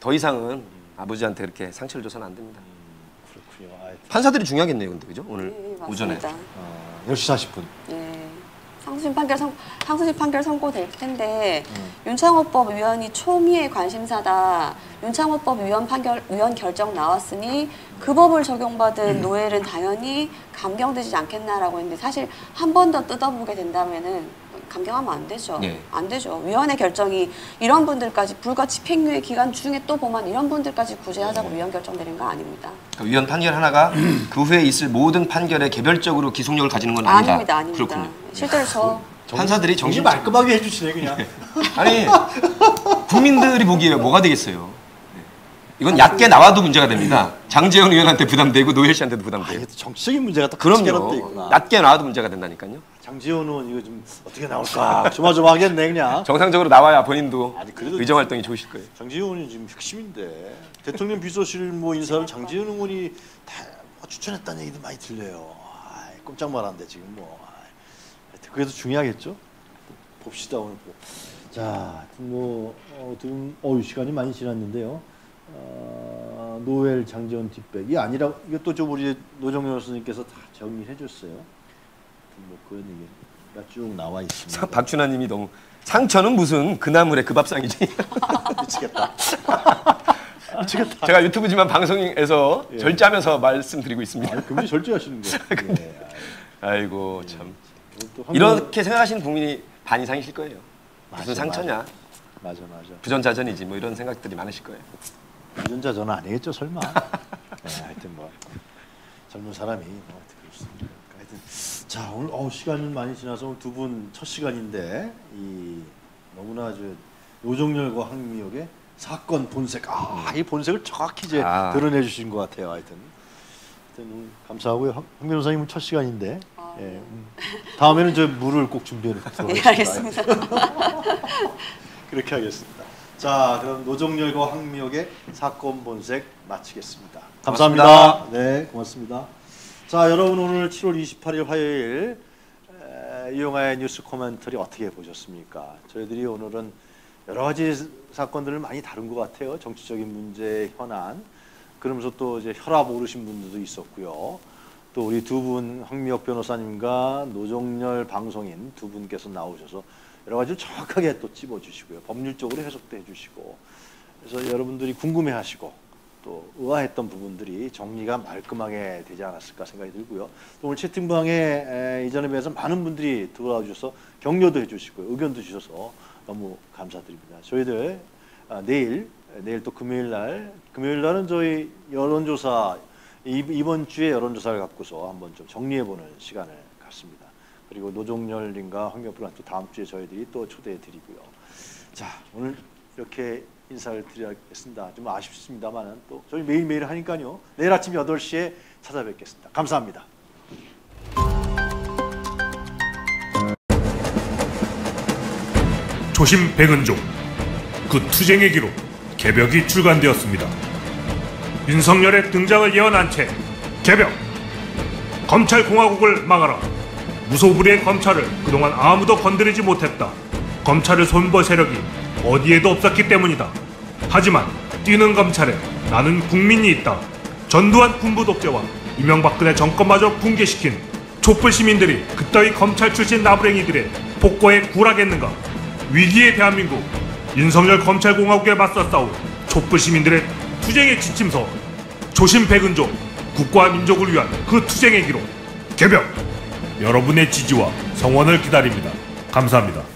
Speaker 2: 더 이상은 아버지한테 그렇게 상처를 줘서는 안 됩니다.
Speaker 1: 그렇군요. 아,
Speaker 2: 판사들이 중요하겠네요, 근데 그죠? 오늘
Speaker 3: 예,
Speaker 2: 오전에.
Speaker 3: 맞습니다.
Speaker 1: 어, 10시 40분.
Speaker 3: 네. 상수심 판결 선 상수심 판결 선고될 텐데
Speaker 1: 음.
Speaker 3: 윤창호법 위원이 초미의 관심사다. 윤창호법 위원 판결 위원 결정 나왔으니 그 법을
Speaker 1: 음.
Speaker 3: 적용받은 노엘은 당연히 감경되지 않겠나라고 했는데 사실 한 번 더 뜯어보게 된다면은 감경하면 안 되죠.
Speaker 2: 네.
Speaker 3: 안 되죠. 위원회 결정이 이런 분들까지 불과 집행유예 기간 중에 또 범한 이런 분들까지 구제하자고
Speaker 1: 네.
Speaker 3: 위원 결정 내린 거 아닙니다.
Speaker 2: 그 위헌 판결 하나가 그 후에 있을 모든 판결에 개별적으로 기속력을 가지는 건 아니다.
Speaker 3: 아닙니다, 아닙니다.
Speaker 2: 그렇군요.
Speaker 3: 실제로 저
Speaker 2: 판사들이 정신
Speaker 1: 말끔하게 해주시네 그냥.
Speaker 2: 아니 국민들이 보기에 뭐가 되겠어요. 네. 이건 얕게 나와도 문제가 됩니다. 장재현 의원한테 부담되고 노엘 씨한테도
Speaker 1: 아,
Speaker 2: 부담돼요.
Speaker 1: 이게 또 정치적인 문제가 또
Speaker 2: 그럼요.
Speaker 1: 있구나.
Speaker 2: 낮게 나와도 문제가 된다니까요.
Speaker 1: 장지원 의원 이거 좀 어떻게 나올까 조마조마하겠네 그냥.
Speaker 2: 정상적으로 나와야 본인도
Speaker 1: 아니, 그래도
Speaker 2: 의정 활동이 좋으실 거예요.
Speaker 1: 장지원 의원이 지금 핵심인데 대통령 비서실 뭐 인사를 장지원 의원이 다 추천했다는 얘기도 많이 들려요. 아이, 꼼짝 말한데 지금 뭐. 하여튼 그래도 중요하겠죠. 봅시다 오늘. 뭐. 자, 뭐 어, 지금 어 시간이 많이 지났는데요. 어, 노엘 장지원 뒷백이 아니라 이것도 좀 우리 노정열 선생님께서 다 정리해 줬어요. 뭐 그런 얘기가 쭉 나와 있습니다.
Speaker 2: 사- 박준하님이 너무 상처는 무슨 그 나물의 그 밥상이지.
Speaker 1: 미치겠다. 미치겠다.
Speaker 2: 제가 유튜브지만 방송에서
Speaker 1: 예.
Speaker 2: 절제하면서 말씀드리고 있습니다.
Speaker 1: 아, 그분이 절제하시는 거예요. 예.
Speaker 2: 아이고
Speaker 1: 참또 한번-
Speaker 2: 이렇게 생각하시는 국민이 반 이상이실 거예요. 무슨
Speaker 1: 맞아,
Speaker 2: 상처냐?
Speaker 1: 맞아 맞아.
Speaker 2: 부전자전이지 뭐 이런 생각들이 많으실 거예요.
Speaker 1: 유전자 전은 아니겠죠 설마. 네, 하여튼 뭐 젊은 사람이 뭐 하여튼 그렇습니다. 자 오늘 어 시간은 많이 지나서 오늘 두 분 첫 시간인데 이 너무나 저 노정열과 황미옥의 사건 본색 아 이 본색을 정확히 이제
Speaker 2: 아.
Speaker 1: 드러내 주신 것 같아요. 하여튼. 하여튼 감사하고요. 황, 황 변호사님은 첫 시간인데
Speaker 3: 아,
Speaker 1: 예, 음. 다음에는 저 물을 꼭 준비해 놓도록
Speaker 3: 예,
Speaker 1: 하겠습니다.
Speaker 3: 알겠습니다.
Speaker 1: 그렇게 하겠습니다. 자, 그럼 노정열과 황미옥의 사건 본색 마치겠습니다. 감사합니다.
Speaker 2: 고맙습니다.
Speaker 1: 네, 고맙습니다. 자, 여러분 오늘 7월 28일 화요일 에, 이용화의 뉴스 코멘터리 어떻게 보셨습니까? 저희들이 오늘은 여러 가지 사건들을 많이 다룬 것 같아요. 정치적인 문제, 현안. 그러면서 또 이제 혈압 오르신 분들도 있었고요. 또 우리 두 분 황미옥 변호사님과 노정열 방송인 두 분께서 나오셔서 여러 가지를 정확하게 또 찝어주시고요. 법률적으로 해석도 해주시고 그래서 여러분들이 궁금해하시고 또 의아했던 부분들이 정리가 말끔하게 되지 않았을까 생각이 들고요. 또 오늘 채팅방에 에, 이전에 비해서 많은 분들이 들어와 주셔서 격려도 해주시고 의견도 주셔서 너무 감사드립니다. 저희들 아, 내일 내일 또 금요일 날 금요일 날은 저희 여론조사 이- 이번 주에 여론조사를 갖고서 한번 좀 정리해보는 시간을 갖습니다. 그리고 노종열님과 황교프랑 또 다음 주에 저희들이 또 초대해 드리고요. 자 오늘 이렇게 인사를 드리겠습니다. 좀 아쉽습니다만은 또 저희 매일매일 하니까요. 내일 아침 8시에 찾아뵙겠습니다. 감사합니다.
Speaker 4: 조심 백은종 그 투쟁의 기로 개벽이 출간되었습니다. 윤석열의 등장을 예언한 채 개벽 검찰 공화국을 막아라 무소불위의 검찰을 그동안 아무도 건드리지 못했다. 검찰을 손볼 세력이 어디에도 없었기 때문이다. 하지만 뛰는 검찰에 나는 국민이 있다. 전두환 군부 독재와 이명박근혜 정권마저 붕괴시킨 촛불 시민들이 그따위 검찰 출신 나부랭이들의 복고에 굴하겠는가? 위기의 대한민국 윤석열 검찰공화국에 맞서 싸울 촛불 시민들의 투쟁의 지침서 조심 백은종 국가와 민족을 위한 그 투쟁의 기록 개벽 여러분의 지지와 성원을 기다립니다. 감사합니다.